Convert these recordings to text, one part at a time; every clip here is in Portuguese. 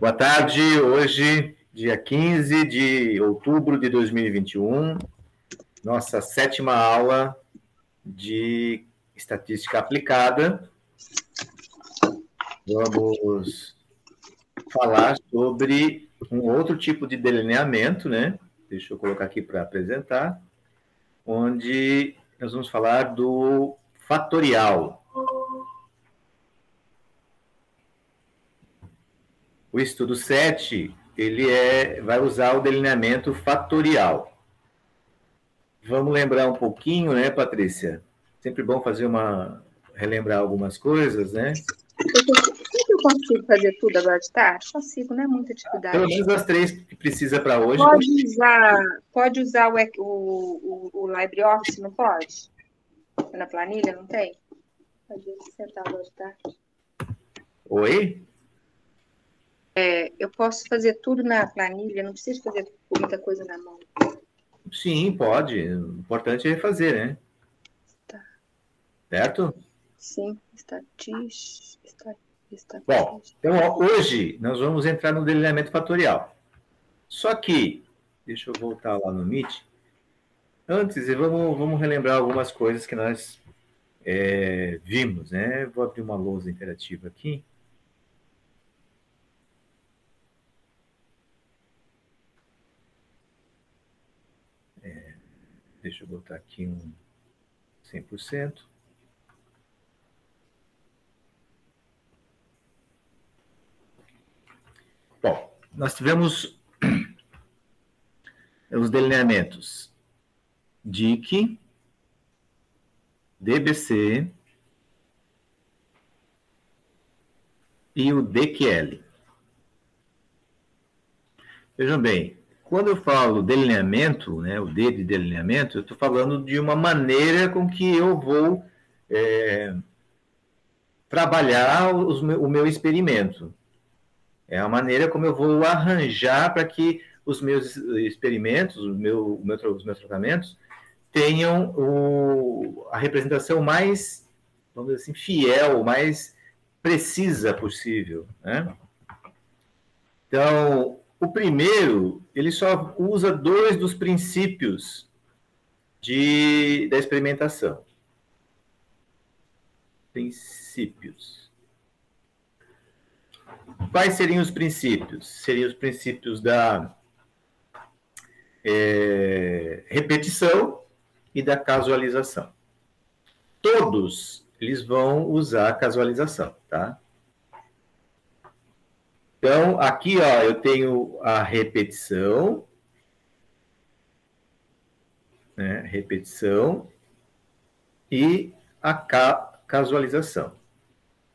Boa tarde, hoje, dia 15 de outubro de 2021, nossa sétima aula de estatística aplicada. Vamos falar sobre um outro tipo de delineamento, né? Deixa eu colocar aqui para apresentar, onde nós vamos falar do fatorial. O estudo 7, ele é, vai usar o delineamento fatorial. Vamos lembrar um pouquinho, né, Patrícia? Sempre bom fazer uma relembrar algumas coisas, né? Eu consigo fazer tudo agora de tarde? Consigo, não é muita atividade. Pelo menos as três que precisa para hoje. Pode usar, pode usar o, o, o, o LibreOffice, não pode? Na planilha, não tem? Pode sentar agora de tarde. Oi? É, eu posso fazer tudo na planilha, não preciso fazer muita coisa na mão. Sim, pode. O importante é fazer, né? Tá. Certo? Sim, estatística. Bom, então ó, hoje nós vamos entrar no delineamento fatorial. Só que, deixa eu voltar lá no Meet. Antes, vamos, vamos relembrar algumas coisas que nós é, vimos, né? Vou abrir uma lousa interativa aqui. Deixa eu botar aqui um 100%. Bom, nós tivemos os delineamentos DIC, DBC e o DQL. Vejam bem, quando eu falo delineamento, né, o D de delineamento, eu estou falando de uma maneira com que eu vou é, trabalhar os, o meu experimento. É a maneira como eu vou arranjar para que os meus experimentos, o meu, o meu, os meus tratamentos, tenham o, a representação mais, vamos dizer assim, fiel, mais precisa possível. Né? Então, o primeiro, ele só usa dois dos princípios de, da experimentação. Princípios. Quais seriam os princípios? Seriam os princípios da é, repetição e da casualização. Todos eles vão usar a casualização, tá? Então, aqui ó, eu tenho a repetição, né, repetição e a ca casualização.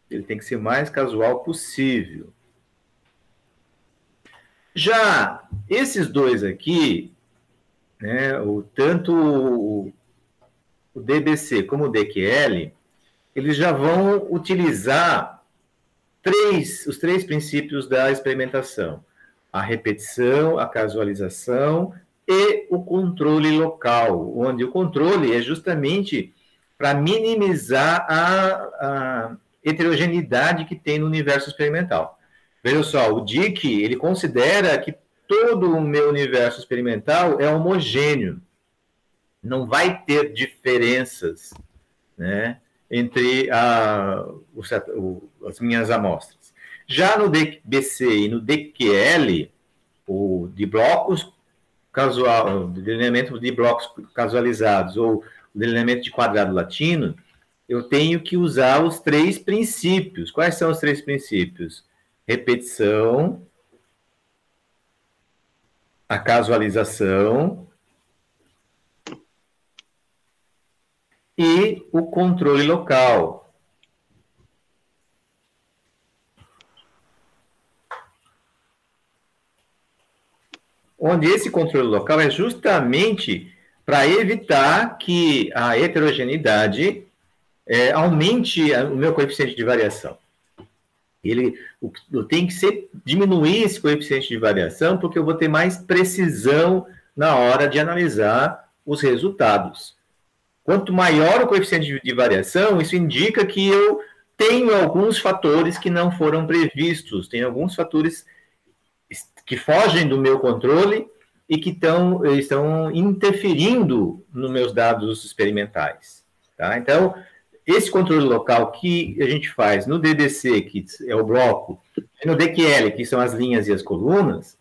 Ele tem que ser mais casual possível. Já esses dois aqui, né, o, tanto o, o DBC como o DQL, eles já vão utilizar três, os três princípios da experimentação: a repetição, a casualização e o controle local, onde o controle é justamente para minimizar a, a, heterogeneidade que tem no universo experimental. Veja só, o Dick ele considera que todo o meu universo experimental é homogêneo, não vai ter diferenças, né? Entre a, o, as minhas amostras. Já no DBC e no DQL, o de blocos casual, o delineamento de blocos casualizados ou o delineamento de quadrado latino, eu tenho que usar os três princípios. Quais são os três princípios? Repetição, a casualização e o controle local. Onde esse controle local é justamente para evitar que a heterogeneidade é, aumente o meu coeficiente de variação. Ele eu tenho que ser, diminuir esse coeficiente de variação, porque eu vou ter mais precisão na hora de analisar os resultados. Quanto maior o coeficiente de variação, isso indica que eu tenho alguns fatores que não foram previstos, tem alguns fatores que fogem do meu controle e que tão, estão interferindo nos meus dados experimentais. Tá? Então, esse controle local que a gente faz no DDC, que é o bloco, e no DQL, que são as linhas e as colunas,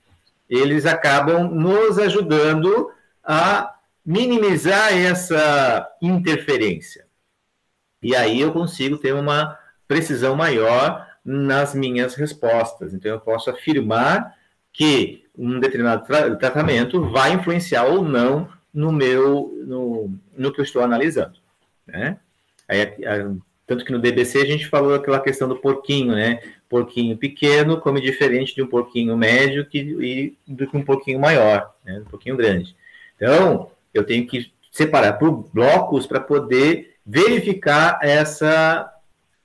eles acabam nos ajudando a minimizar essa interferência. E aí eu consigo ter uma precisão maior nas minhas respostas. Então, eu posso afirmar que um determinado tra tratamento vai influenciar ou não no meu, no, no que eu estou analisando, né? Aí, a, tanto que no DBC a gente falou aquela questão do porquinho, né? Porquinho pequeno come diferente de um porquinho médio que, e do que um porquinho maior, né? Um porquinho grande. Então, eu tenho que separar por blocos para poder verificar essa,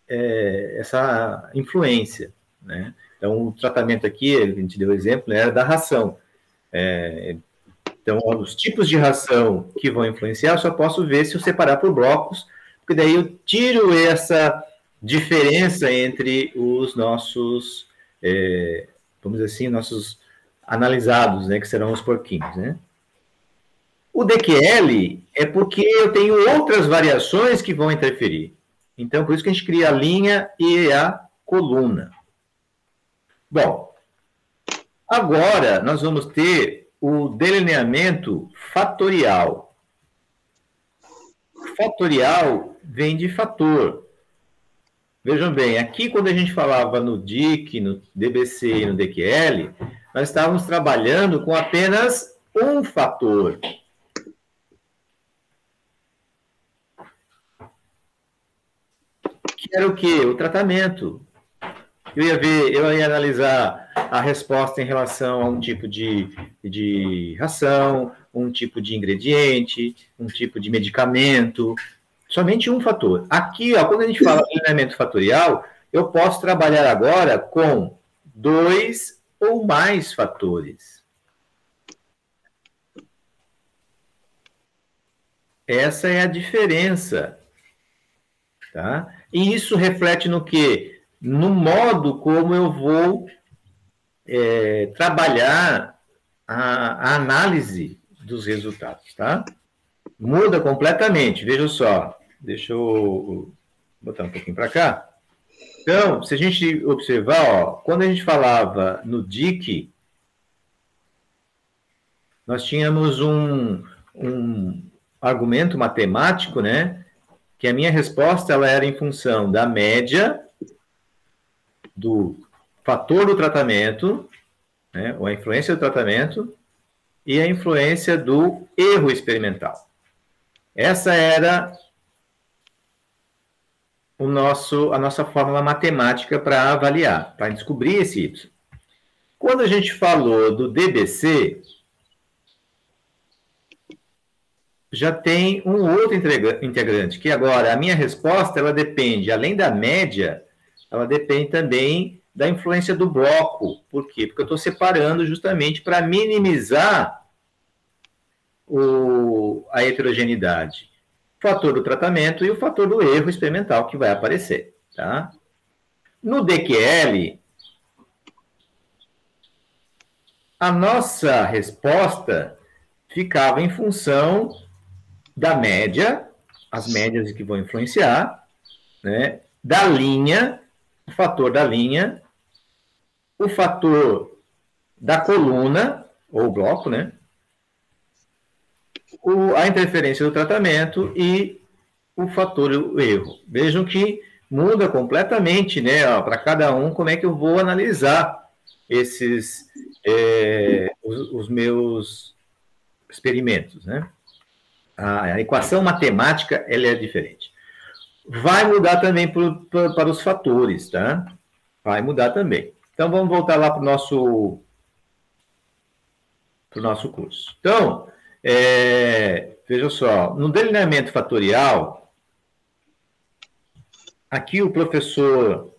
é, essa influência, né? Então, o tratamento aqui, a gente deu exemplo, era da ração. É, então, os tipos de ração que vão influenciar, eu só posso ver se eu separar por blocos, porque daí eu tiro essa diferença entre os nossos, é, vamos dizer assim, nossos analisados, né, que serão os porquinhos, né? O DQL é porque eu tenho outras variações que vão interferir. Então, por isso que a gente cria a linha e a coluna. Bom, agora nós vamos ter o delineamento fatorial. Fatorial vem de fator. Vejam bem, aqui quando a gente falava no DIC, no DBC e no DQL, nós estávamos trabalhando com apenas um fator. Que era o quê? O tratamento eu ia ver, eu ia analisar a resposta em relação a um tipo de, de ração, um tipo de ingrediente, um tipo de medicamento, somente um fator. Aqui, ó, quando a gente fala de alinhamento fatorial, eu posso trabalhar agora com dois ou mais fatores. Essa é a diferença. Tá? E isso reflete no que? no modo como eu vou é, trabalhar a, a, análise dos resultados, tá? Muda completamente, veja só. Deixa eu botar um pouquinho para cá. Então, se a gente observar, ó, quando a gente falava no DIC, nós tínhamos um, um argumento matemático, né? Que a minha resposta ela era em função da média do fator do tratamento, né, ou a influência do tratamento, e a influência do erro experimental. Essa era o nosso, a nossa fórmula matemática para avaliar, para descobrir esse Y. Quando a gente falou do DBC, já tem um outro integrante, que agora a minha resposta ela depende, além da média, ela depende também da influência do bloco. Por quê? Porque eu estou separando justamente para minimizar o, a heterogeneidade. O fator do tratamento e o fator do erro experimental que vai aparecer. Tá? No DQL, a nossa resposta ficava em função da média, as médias que vão influenciar, né, da linha o fator da linha, o fator da coluna, ou bloco, né? O, a interferência do tratamento e o fator o erro. Vejam que muda completamente, né, para cada um, como é que eu vou analisar esses, é, os, os, meus experimentos, né? A, equação matemática, ela é diferente. Vai mudar também pro, para os fatores, tá? Vai mudar também. Então, vamos voltar lá para o nosso, pro nosso curso. Então, é, veja só, no delineamento fatorial, aqui o professor,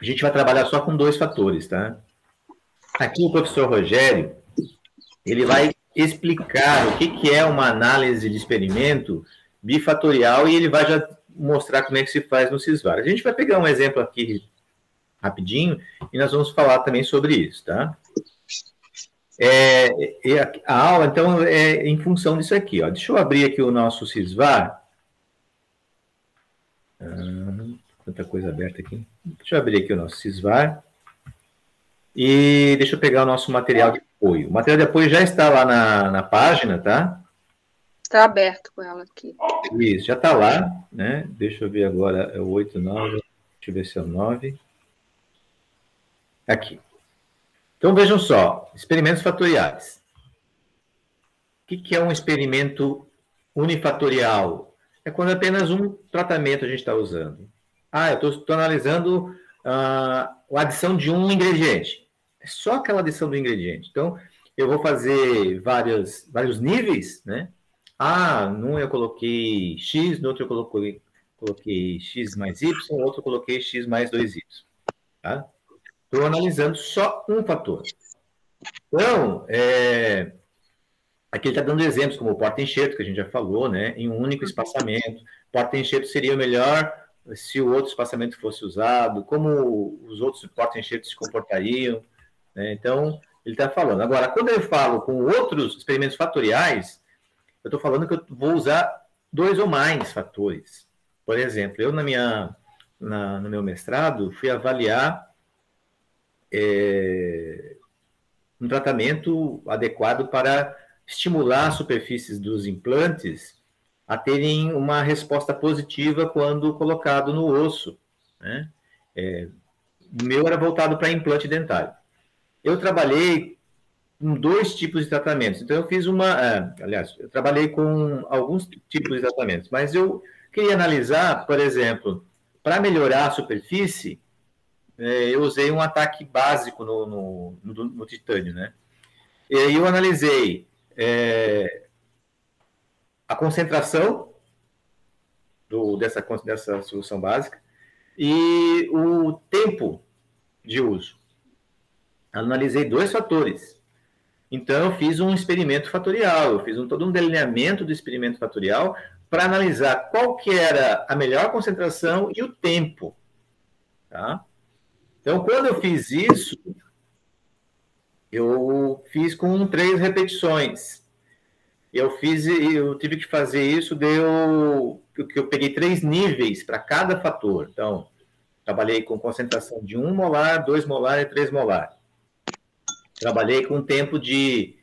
a gente vai trabalhar só com dois fatores, tá? Aqui o professor Rogério, ele vai explicar o que, que é uma análise de experimento bifatorial e ele vai já mostrar como é que se faz no Cisvar. A gente vai pegar um exemplo aqui rapidinho e nós vamos falar também sobre isso, tá? É, a aula, então, é em função disso aqui. Ó. Deixa eu abrir aqui o nosso CISVAR. Ah, tanta coisa aberta aqui. Deixa eu abrir aqui o nosso CISVAR. E deixa eu pegar o nosso material de apoio. O material de apoio já está lá na, na página, tá? Está aberto com ela aqui. Isso, já está lá, né? Deixa eu ver agora, é o 8, 9, deixa eu ver se é o 9. Aqui. Então, vejam só, experimentos fatoriais. O que, que é um experimento unifatorial? É quando apenas um tratamento a gente está usando. Ah, eu estou analisando uh, a adição de um ingrediente. É só aquela adição do ingrediente. Então, eu vou fazer vários, vários níveis, né? Ah, num eu coloquei X, no outro eu coloquei, coloquei X mais Y, no outro eu coloquei X mais 2Y. Tá? Estou analisando só um fator. Então, é, aqui ele está dando exemplos como o porta-enxerto, que a gente já falou, né, em um único espaçamento. Porta-enxerto seria melhor se o outro espaçamento fosse usado, como os outros porta-enxertos se comportariam. Né? Então, ele está falando. Agora, quando eu falo com outros experimentos fatoriais, eu estou falando que eu vou usar dois ou mais fatores. Por exemplo, eu na minha, na, no meu mestrado fui avaliar é, um tratamento adequado para estimular superfícies dos implantes a terem uma resposta positiva quando colocado no osso. Né? É, o meu era voltado para implante dentário. Eu trabalhei com dois tipos de tratamentos. Então, eu fiz uma. É, aliás, eu trabalhei com alguns tipos de tratamentos, mas eu queria analisar, por exemplo, para melhorar a superfície, é, eu usei um ataque básico no, no, no, no titânio, né? E aí eu analisei é, a concentração do, dessa, dessa solução básica e o tempo de uso. Analisei dois fatores. Então, eu fiz um experimento fatorial, eu fiz um, todo um delineamento do experimento fatorial para analisar qual que era a melhor concentração e o tempo. Tá? Então, quando eu fiz isso, eu fiz com três repetições. Eu fiz, eu tive que fazer isso, deu que eu peguei três níveis para cada fator. Então, trabalhei com concentração de 1 molar, 2 molar e 3 molar. Trabalhei com tempo de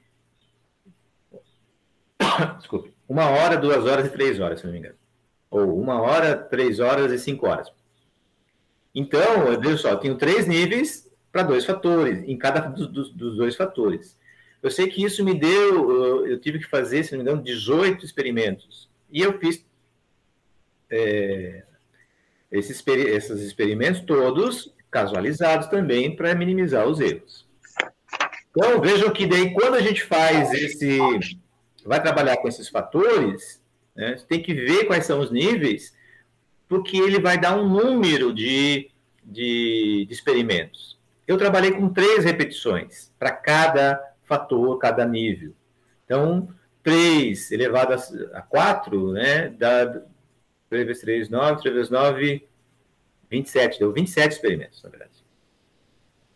desculpe, uma hora, duas horas e três horas, se não me engano. Ou uma hora, três horas e cinco horas. Então, veja só, eu tenho três níveis para dois fatores, em cada dos, dos, dos, dois fatores. Eu sei que isso me deu, eu tive que fazer, se não me engano, 18 experimentos. E eu fiz é, esses, esses experimentos todos casualizados também para minimizar os erros. Então, vejam que daí, quando a gente faz esse, vai trabalhar com esses fatores, né, tem que ver quais são os níveis porque ele vai dar um número de, de, de experimentos. Eu trabalhei com três repetições para cada fator, cada nível. Então, 3 elevado a 4, né, dá 3 vezes 3, 9, 3 vezes 9, 27. Deu 27 experimentos, na verdade.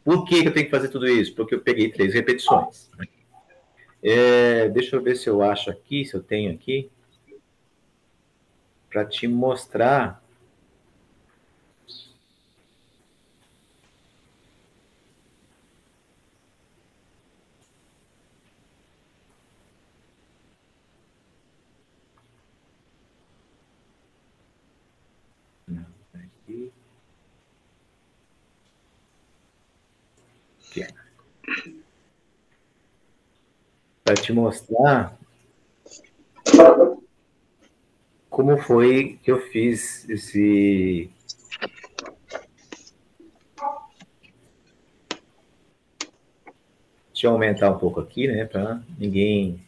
Por que, que eu tenho que fazer tudo isso? Porque eu peguei três repetições. É, deixa eu ver se eu acho aqui, se eu tenho aqui, para te mostrar para te mostrar como foi que eu fiz esse Deixa eu aumentar um pouco aqui, né, para ninguém.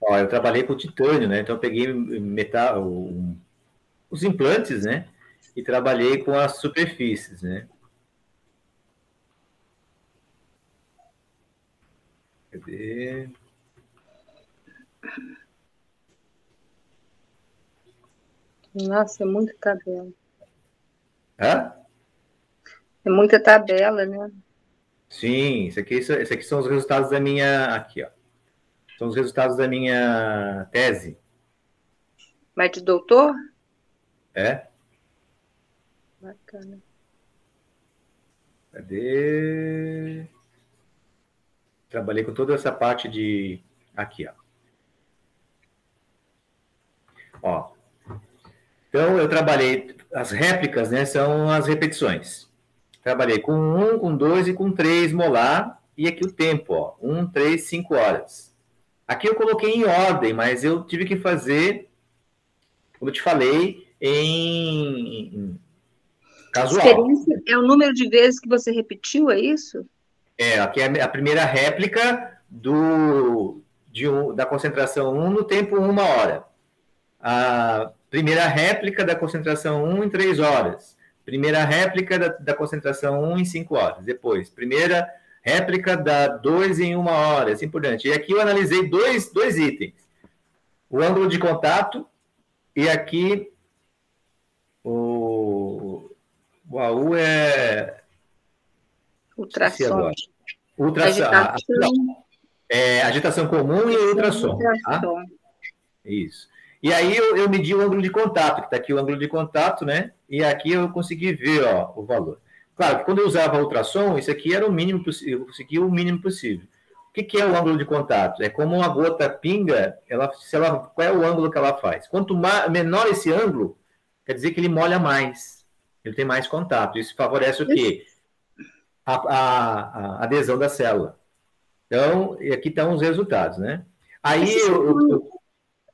Ó, eu trabalhei com titânio, né? Então eu peguei metal, os implantes, né? E trabalhei com as superfícies, né? Cadê? Nossa, é muita tabela. Hã? É muita tabela, né? Sim, isso aqui, isso, aqui são os resultados da minha. Aqui, ó. São os resultados da minha tese. Mas de doutor? É. Bacana. Cadê? Trabalhei com toda essa parte de. Aqui, ó. Ó. Então, eu trabalhei. As réplicas, né? São as repetições. Trabalhei com 1, com 2 e com 3 molar. E aqui o tempo, ó. 1, 3, 5 horas. Aqui eu coloquei em ordem, mas eu tive que fazer, como eu te falei, em casual. Experiência é o número de vezes que você repetiu, é isso? É, aqui é a primeira réplica do, de da concentração 1 no tempo 1 hora. A primeira réplica da concentração 1 em 3 horas. Primeira réplica da, da concentração 1 em 5 horas. Depois, primeira réplica da 2 em 1 hora, assim por diante. E aqui eu analisei dois, dois itens. O ângulo de contato e aqui o, o AU é Ultrassom. Ultrassom. Agitação. É, agitação comum e ultrassom. ultrassom. Tá? Isso. E aí eu, eu medi o ângulo de contato, que está aqui o ângulo de contato, né? E aqui eu consegui ver ó, o valor. Claro que quando eu usava ultrassom, isso aqui era o mínimo possível, eu consegui o mínimo possível. O que, que, é o ângulo de contato? É como uma gota pinga, ela, se ela, qual é o ângulo que ela faz? Quanto mais, menor esse ângulo, quer dizer que ele molha mais, ele tem mais contato. Isso favorece o quê? A, a, a adesão da célula. Então, aqui estão os resultados, né? Aí esse, eu, símbolo, eu,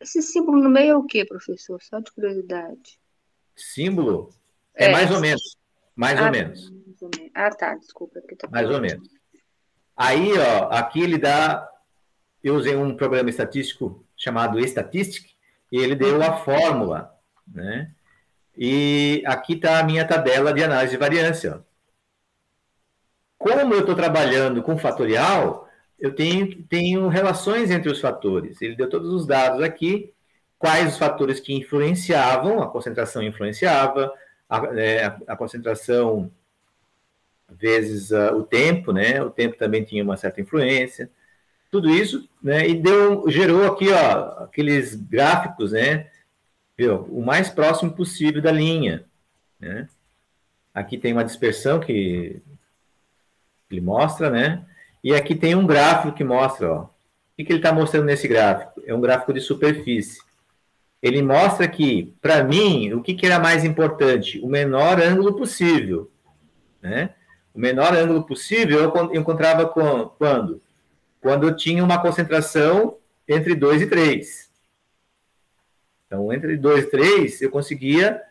esse símbolo no meio é o quê, professor? Só de curiosidade. Símbolo? É, é mais ou menos. Mais ah, ou menos. Ah, tá, desculpa. Tá mais ou menos. Aí, ó, aqui ele dá. Eu usei um programa estatístico chamado Statistic, e ele deu a fórmula, né? E aqui está a minha tabela de análise de variância. Ó. Como eu estou trabalhando com fatorial, eu tenho, tenho relações entre os fatores. Ele deu todos os dados aqui, quais os fatores que influenciavam, a concentração influenciava, a, é, a concentração vezes uh, o tempo, né? O tempo também tinha uma certa influência. Tudo isso, né? E deu, gerou aqui, ó, aqueles gráficos, né? Viu? O mais próximo possível da linha, né? Aqui tem uma dispersão que ele mostra, né? E aqui tem um gráfico que mostra, ó. O que, que ele está mostrando nesse gráfico? É um gráfico de superfície. Ele mostra que, para mim, o que, que era mais importante? O menor ângulo possível, né? O menor ângulo possível eu encontrava com, quando? Quando eu tinha uma concentração entre 2 e 3. Então, entre 2 e 3, eu conseguia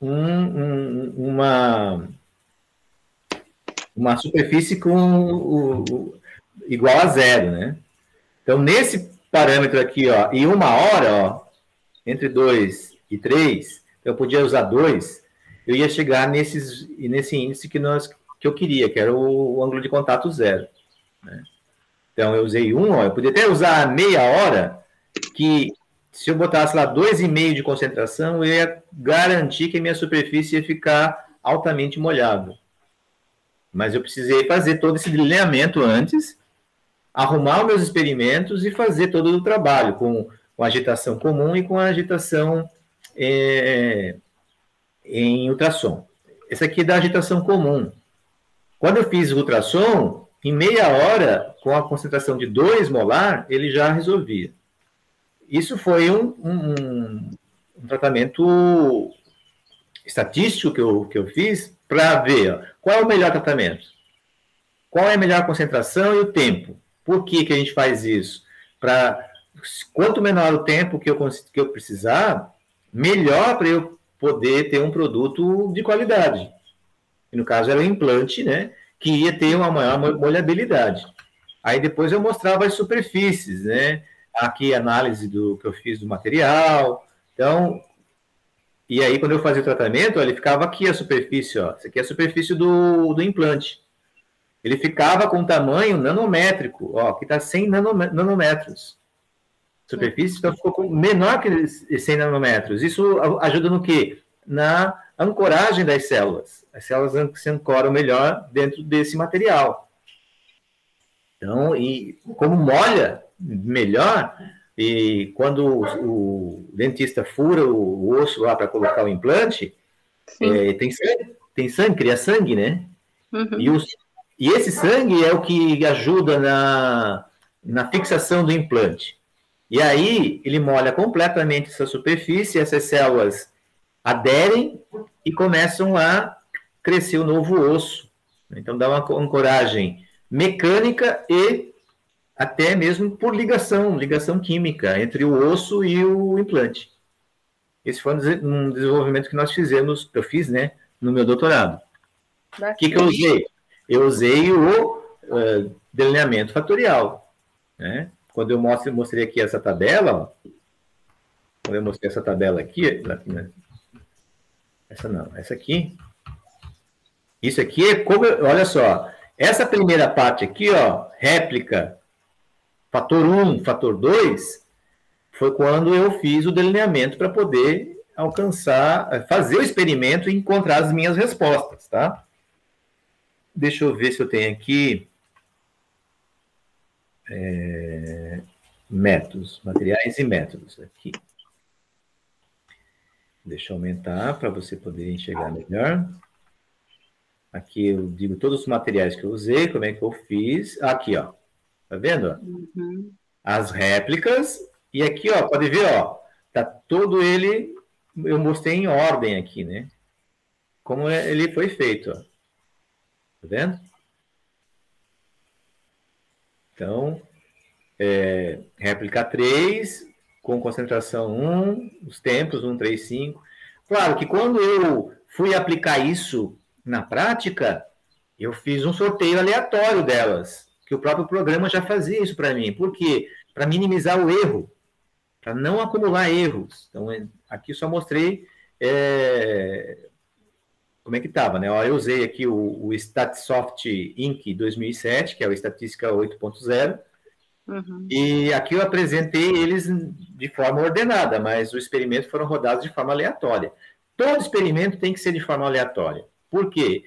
um, um, uma, uma superfície com o, o, igual a zero, né? Então, nesse parâmetro aqui, ó, e uma hora, ó, entre 2 e 3, eu podia usar 2, eu ia chegar nesses, nesse índice que, nós, que eu queria, que era o, o ângulo de contato zero. Né? Então, eu usei um, ó, eu podia até usar meia hora, que se eu botasse lá 2,5 de concentração, eu ia garantir que a minha superfície ia ficar altamente molhada. Mas eu precisei fazer todo esse delineamento antes, arrumar os meus experimentos e fazer todo o trabalho com, com agitação comum e com a agitação é, em ultrassom. Esse aqui é da agitação comum. Quando eu fiz o ultrassom, em meia hora, com a concentração de 2 molar, ele já resolvia. Isso foi um, um, um tratamento estatístico que eu, que eu fiz para ver ó, qual é o melhor tratamento, qual é a melhor concentração e o tempo. Por que, que a gente faz isso? Para quanto menor o tempo que eu, que eu precisar, melhor para eu poder ter um produto de qualidade. E no caso era o implante, né? Que ia ter uma maior molhabilidade. Aí depois eu mostrava as superfícies, né? Aqui análise do que eu fiz do material. Então, e aí, quando eu fazia o tratamento, ele ficava aqui a superfície, ó. Isso aqui é a superfície do, do implante. Ele ficava com tamanho nanométrico, ó, que está 100 nanômetros. Superfície, então ficou menor que 100 nanômetros. Isso ajuda no quê? Na ancoragem das células. As células se ancoram melhor dentro desse material. Então, e como molha melhor, e quando o, dentista fura o, o osso lá para colocar o implante, é, tem sangue, tem sangue, cria sangue, né? Uhum. E, os, e esse sangue é o que ajuda na, na fixação do implante. E aí ele molha completamente essa superfície, essas células aderem e começam a crescer o novo osso. Então dá uma ancoragem mecânica e até mesmo por ligação, ligação química entre o osso e o implante. Esse foi um desenvolvimento que nós fizemos, eu fiz, né, no meu doutorado. O que, que eu usei? Eu usei o uh, delineamento fatorial, né? Quando eu mostro, mostrei aqui essa tabela, ó, quando eu mostrei essa tabela aqui, né? essa não, essa aqui, isso aqui é como, olha só, essa primeira parte aqui, ó, réplica, fator 1, fator 2, foi quando eu fiz o delineamento para poder alcançar, fazer o experimento e encontrar as minhas respostas, tá? Deixa eu ver se eu tenho aqui é, métodos, materiais e métodos aqui. Deixa eu aumentar para você poder enxergar melhor. Aqui eu digo todos os materiais que eu usei, como é que eu fiz. Aqui, ó. Tá vendo? Uhum. As réplicas. E aqui, ó, pode ver, ó. Tá todo ele, eu mostrei em ordem aqui, né? Como é, ele foi feito, ó. Tá vendo? Então, é, réplica 3, com concentração 1, os tempos 1, 3, 5. Claro que quando eu fui aplicar isso na prática, eu fiz um sorteio aleatório delas, que o próprio programa já fazia isso para mim. Por quê? Para minimizar o erro, para não acumular erros. Então, é, aqui só mostrei é, como é que estava, né? Ó, eu usei aqui o, o Statsoft Inc. 2007, que é o Estatística 8.0, uhum. e aqui eu apresentei eles de forma ordenada, mas os experimentos foram rodados de forma aleatória. Todo experimento tem que ser de forma aleatória. Por quê?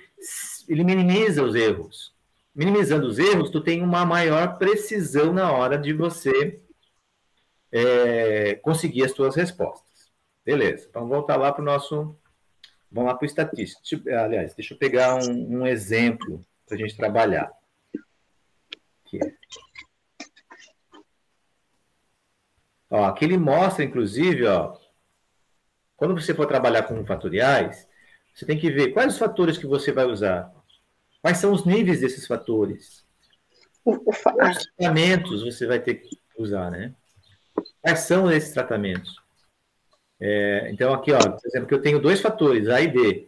Ele minimiza os erros. Minimizando os erros, tu tem uma maior precisão na hora de você é, conseguir as tuas respostas. Beleza, então voltar lá para o nosso Vamos lá para o estatístico. Aliás, deixa eu pegar um, um exemplo para a gente trabalhar. Aqui. Ó, aqui ele mostra, inclusive, ó, quando você for trabalhar com fatoriais, você tem que ver quais os fatores que você vai usar. Quais são os níveis desses fatores? Quais tratamentos você vai ter que usar, né? Quais são esses tratamentos? É, então, aqui, ó, por exemplo, que eu tenho dois fatores, A e B.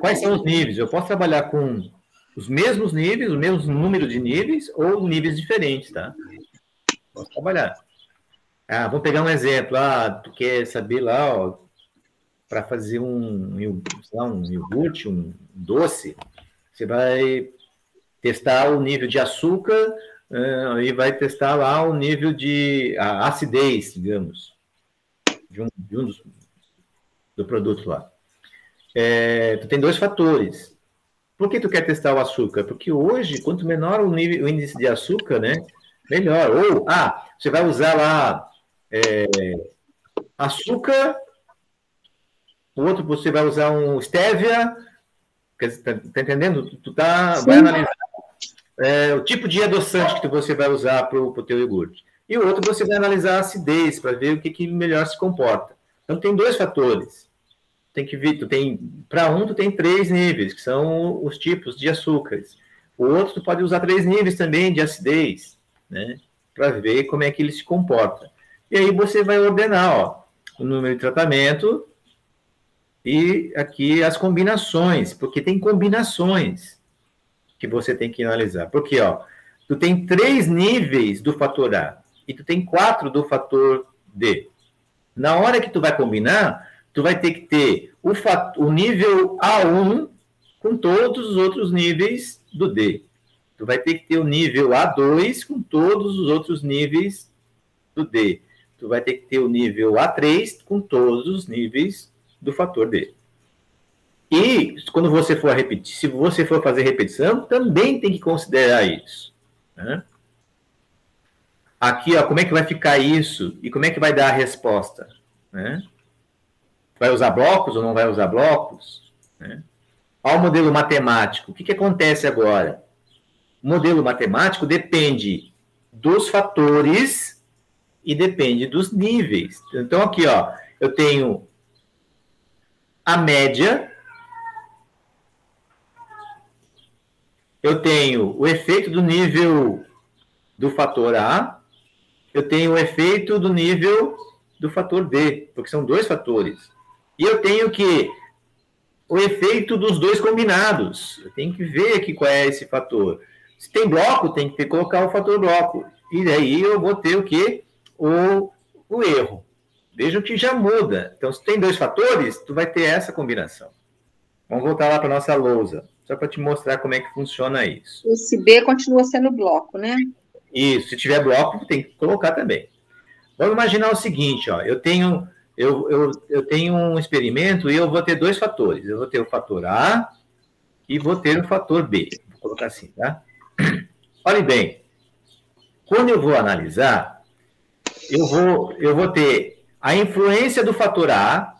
Quais são os níveis? Eu posso trabalhar com os mesmos níveis, o mesmo número de níveis, ou níveis diferentes, tá? Posso trabalhar. Ah, vamos pegar um exemplo. Ah, tu quer saber lá, ó, para fazer um, lá, um iogurte, um doce, você vai testar o nível de açúcar uh, e vai testar lá o nível de acidez, digamos de um, de um dos, do produto lá. É, tu tem dois fatores. Por que tu quer testar o açúcar? Porque hoje, quanto menor o, nível, o índice de açúcar, né, melhor. Ou, ah, você vai usar lá é, açúcar, o outro você vai usar um stevia, tá, tá entendendo? Tu, tu tá, vai analisar é, o tipo de adoçante que você vai usar para o teu iogurte e o outro você vai analisar a acidez para ver o que, que melhor se comporta. Então tem dois fatores. Tem que ver, tu tem para um tu tem três níveis, que são os tipos de açúcares. O outro tu pode usar três níveis também de acidez, né? Para ver como é que ele se comporta. E aí você vai ordenar, ó, o número de tratamento e aqui as combinações, porque tem combinações que você tem que analisar. Porque, ó, tu tem três níveis do fator A e tu tem quatro do fator D. Na hora que tu vai combinar, tu vai ter que ter o, o nível A1 com todos os outros níveis do D. Tu vai ter que ter o nível A2 com todos os outros níveis do D. Tu vai ter que ter o nível A3 com todos os níveis do fator D. E quando você for repetir, se você for fazer repetição, também tem que considerar isso. Né? Aqui, ó, como é que vai ficar isso e como é que vai dar a resposta? Né? Vai usar blocos ou não vai usar blocos? Né? Ao modelo matemático, o que, que acontece agora? O modelo matemático depende dos fatores e depende dos níveis. Então, aqui, ó, eu tenho a média, eu tenho o efeito do nível do fator A, eu tenho o efeito do nível do fator B, porque são dois fatores. E eu tenho que o efeito dos dois combinados. Eu tenho que ver aqui qual é esse fator. Se tem bloco, tem que colocar o fator bloco. E aí eu vou ter o que? O, o erro. Vejam que já muda. Então, se tem dois fatores, tu vai ter essa combinação. Vamos voltar lá para nossa lousa, só para te mostrar como é que funciona isso. Esse B continua sendo bloco, né? Isso, se tiver bloco, tem que colocar também. Vamos imaginar o seguinte, ó, eu tenho eu, eu, eu tenho um experimento e eu vou ter dois fatores. Eu vou ter o fator A e vou ter o fator B. Vou colocar assim, tá? Olhem bem, quando eu vou analisar, eu vou, eu vou ter a influência do fator A,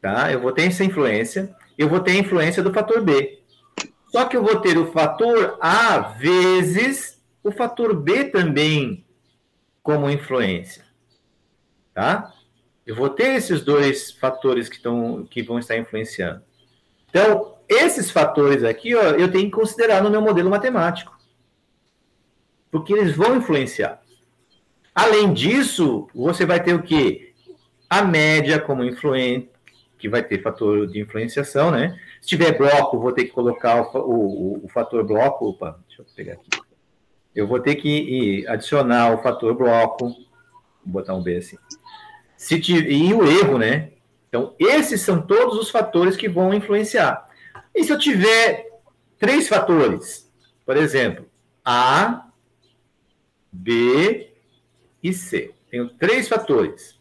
tá? Eu vou ter essa influência, eu vou ter a influência do fator B. Só que eu vou ter o fator A vezes o fator B também como influência tá? Eu vou ter esses dois fatores que, estão, que vão estar influenciando. Então, esses fatores aqui, ó, eu tenho que considerar no meu modelo matemático. Porque eles vão influenciar. Além disso, você vai ter o quê? A média como influente, que vai ter fator de influenciação, né? Se tiver bloco, vou ter que colocar o, o, o fator bloco. Opa, deixa eu pegar aqui. Eu vou ter que adicionar o fator bloco. Vou botar um B assim. Se e o erro, né? Então, esses são todos os fatores que vão influenciar. E se eu tiver três fatores, por exemplo, A, B e C. Tenho três fatores.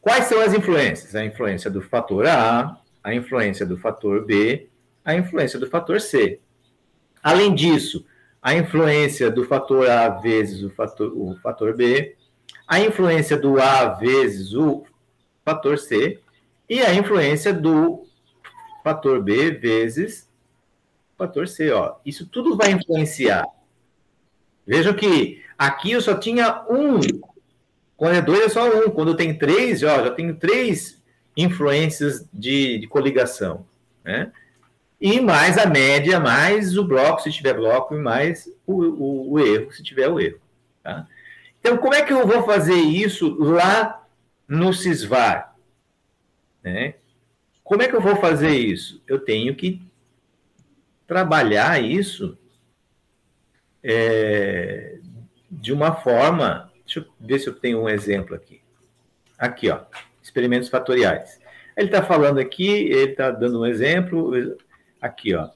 Quais são as influências? A influência do fator A, a influência do fator B, a influência do fator C. Além disso, a influência do fator A vezes o fator, o fator B, a influência do A vezes o fator C e a influência do fator B vezes fator C. Ó. Isso tudo vai influenciar. Vejam que aqui eu só tinha um. Quando é dois é só um. Quando tem três, ó, já tenho três influências de, de coligação. Né? E mais a média, mais o bloco, se tiver bloco, e mais o, o, o erro, se tiver o erro. Tá? Então, como é que eu vou fazer isso lá no CISVAR? Né? Como é que eu vou fazer isso? Eu tenho que trabalhar isso é, de uma forma. Deixa eu ver se eu tenho um exemplo aqui. Aqui, ó, experimentos fatoriais. Ele está falando aqui, ele está dando um exemplo. Aqui, ó.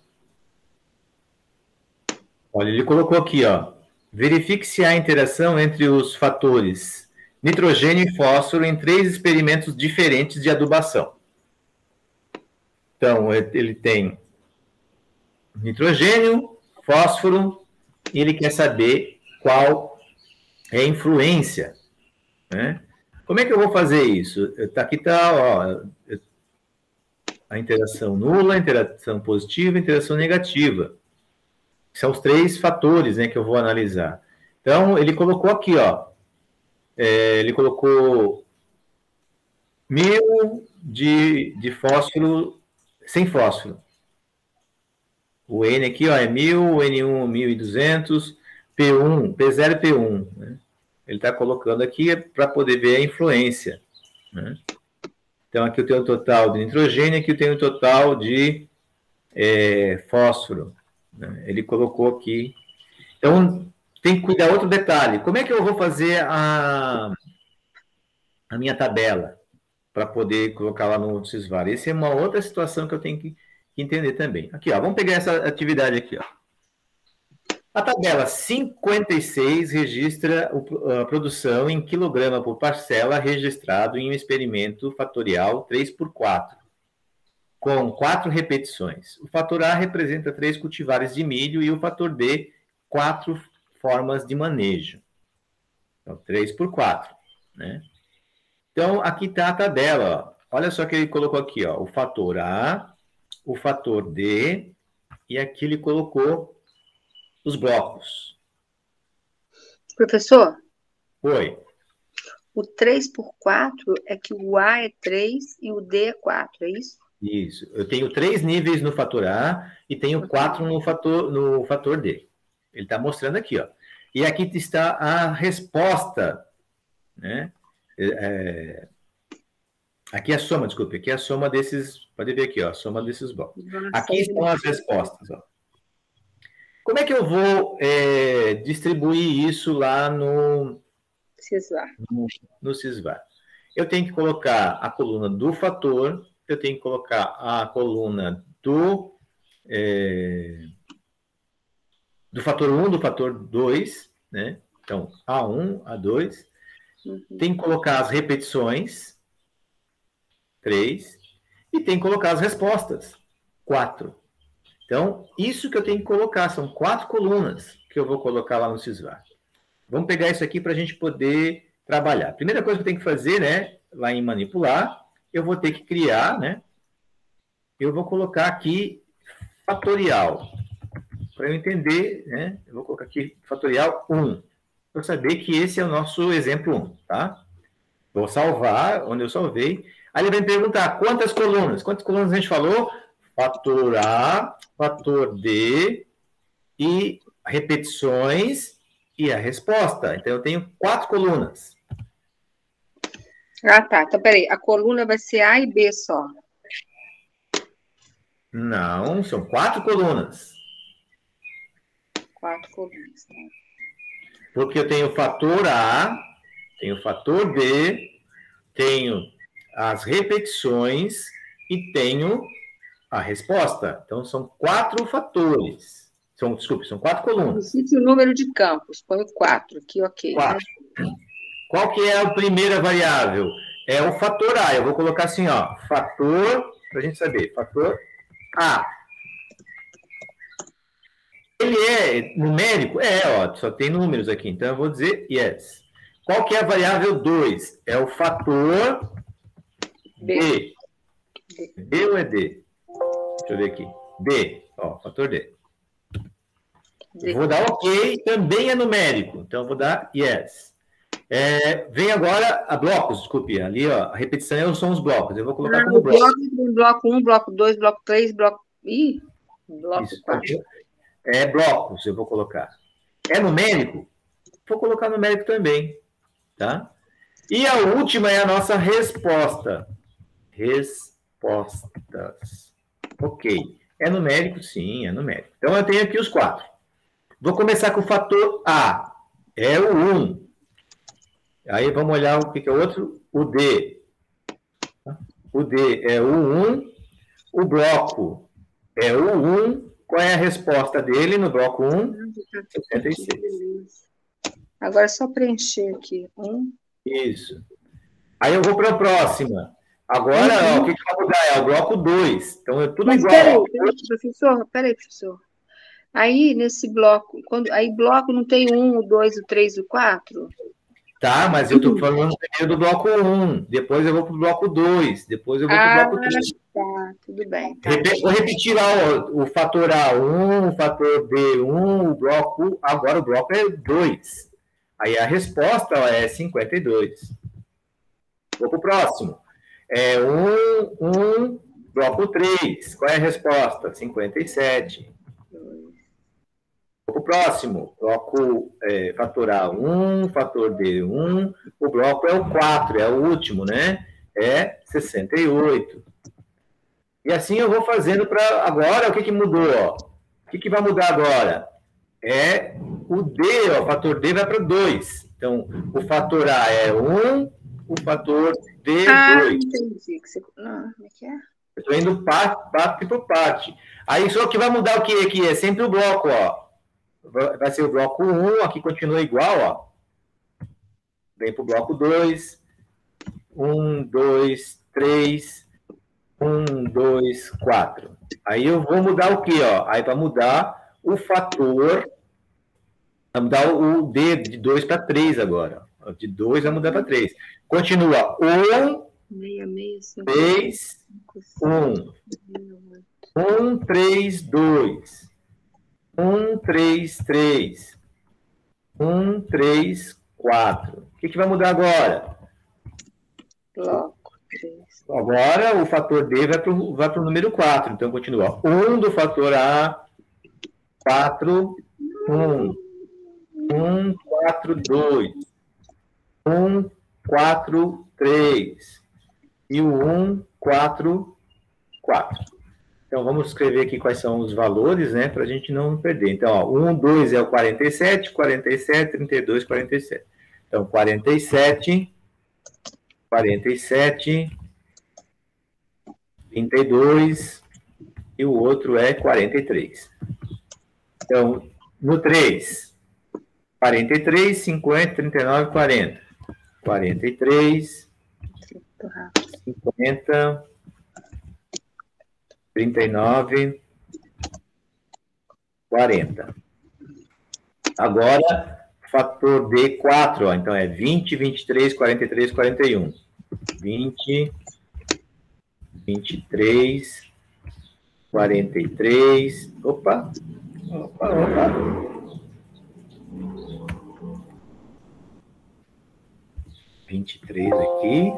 Olha, ele colocou aqui, ó. Verifique se há interação entre os fatores nitrogênio e fósforo em três experimentos diferentes de adubação. Então, ele tem nitrogênio, fósforo, e ele quer saber qual é influência. Né? Como é que eu vou fazer isso? Tá, aqui está a interação nula, a interação positiva, a interação negativa são os três fatores né, que eu vou analisar. Então, ele colocou aqui, ó, é, ele colocou mil de, de fósforo sem fósforo. O N aqui ó, é 1000, o N1 1200, P1, P0 e P1. Né? Ele está colocando aqui para poder ver a influência. Né? Então, aqui eu tenho o total de nitrogênio, aqui eu tenho o total de é, fósforo. Né? Ele colocou aqui. Então, tem que cuidar outro detalhe. Como é que eu vou fazer a, a minha tabela para poder colocar lá no Cisvar? Essa é uma outra situação que eu tenho que, entender também. Aqui, ó, vamos pegar essa atividade aqui. Ó. A tabela 56 registra a produção em quilograma por parcela registrado em um experimento fatorial 3 por 4. com quatro repetições. O fator A representa três cultivares de milho e o fator D, quatro formas de manejo. Então, 3 por 4, né? Então, aqui está a tabela, ó. Olha só que ele colocou aqui, ó, o fator A, o fator D, e aqui ele colocou os blocos. Professor? Oi. O 3 por 4 é que o A é 3 e o D é 4, é isso? Isso. Eu tenho três níveis no fator A e tenho quatro no fator, no fator D. Ele está mostrando aqui, ó. E aqui está a resposta, né? É, é, aqui é a soma, desculpe, aqui é a soma desses, pode ver aqui, ó, a soma desses blocos. Aqui estão as respostas, ó. Como é que eu vou é, distribuir isso lá no CISVAR? No, no CISVAR. Eu tenho que colocar a coluna do fator, eu tenho que colocar a coluna do é, do fator 1, do fator 2, né? Então, A1, A2. Uhum. Tem que colocar as repetições, 3. E tem que colocar as respostas, 4. Então, isso que eu tenho que colocar, são quatro colunas que eu vou colocar lá no CISVAR. Vamos pegar isso aqui para a gente poder trabalhar. Primeira coisa que eu tenho que fazer, né, lá em manipular, eu vou ter que criar, né, eu vou colocar aqui fatorial para eu entender, né? Eu vou colocar aqui fatorial 1, para saber que esse é o nosso exemplo 1, tá? Vou salvar onde eu salvei. Aí ele vai me perguntar quantas colunas? Quantas colunas a gente falou? Fator A, fator D e repetições e a resposta. Então eu tenho quatro colunas. Ah, tá. Então, peraí. A coluna vai ser A e B só. Não, são quatro colunas quatro colunas. Tá? Porque eu tenho o fator A, tenho o fator B, tenho as repetições e tenho a resposta. Então, são quatro fatores. São, desculpe, são quatro colunas. Cite o número de campos. Põe quatro aqui, ok. Quatro. Qual que é a primeira variável? É o fator A. Eu vou colocar assim, ó, fator, para a gente saber, fator A. Ele é numérico? É, ó, só tem números aqui, então eu vou dizer yes. Qual que é a variável 2? É o fator D. D ou é D? Deixa eu ver aqui. D, ó, fator D. D. Vou dar OK, também é numérico, então eu vou dar yes. É, vem agora a blocos, desculpe, ali ó, a repetição são os blocos, eu vou colocar ah, como bloco. Bloco 1, bloco 2, bloco 3, bloco... Ih, bloco 4 é, blocos, eu vou colocar. É numérico? Vou colocar numérico também, tá? E a última é a nossa resposta. Respostas. Ok. É numérico? Sim, é numérico. Então, eu tenho aqui os quatro. Vou começar com o fator A. É o 1. Aí, vamos olhar o que é o outro. O D. O D é o 1. O bloco é o 1 qual é a resposta dele no bloco 1? 66. Agora é só preencher aqui. Um. Isso. Aí eu vou para a próxima. Agora, ó, o que, que vai mudar? É o bloco 2. Então é tudo Mas igual. Peraí, peraí, professor, peraí, professor. Aí, nesse bloco, quando, aí bloco não tem um, o dois, o três, o quatro? Tá, mas eu estou falando primeiro do bloco 1, depois eu vou para o bloco 2, depois eu vou para o bloco 3. Ah, tá, tudo bem. Tá. Vou repetir lá o, o fator A1, o fator B1, o bloco, agora o bloco é 2. Aí a resposta é 52. Vou para o próximo. É 1, 1, bloco 3. Qual é a resposta? 57 o próximo, bloco é, fator A1, fator D1, o bloco é o 4, é o último, né? É 68. E assim eu vou fazendo para agora, o que, que mudou? Ó? O que, que vai mudar agora? É o D, ó, o fator D vai para 2. Então, o fator A é 1, o fator D ah, 2. entendi. Não, como é que é? Estou indo parte, parte por parte. Aí só que vai mudar o que aqui? É sempre o bloco, ó vai ser o bloco 1, aqui continua igual, ó. Vem para o bloco 2. 1, 2, 3. 1, Um, dois, quatro. Aí eu vou mudar o quê? Ó? Aí vai mudar o fator. Vai mudar o D de 2 para 3 agora. De 2 vai mudar para 3. Continua. 1, 3, 1. 1, 3, 2. 1, 3, 3. 1, 3, 4. O que, que vai mudar agora? Bloco. Agora o fator D vai para o vai número 4. Então continua. 1 do fator A, 4, 1. 1, 4, 2. 1, 4, 3. E o 1, 4, 4. Então, vamos escrever aqui quais são os valores, né, para a gente não perder. Então, ó, 1, 2 é o 47, 47, 32, 47. Então, 47, 47, 32 e o outro é 43. Então, no 3, 43, 50, 39, 40. 43, 50, 39, 40. Agora, fator D4, ó, então é 20, 23, 43, 41. 20, 23, 43. Opa! Opa, opa! 23 aqui.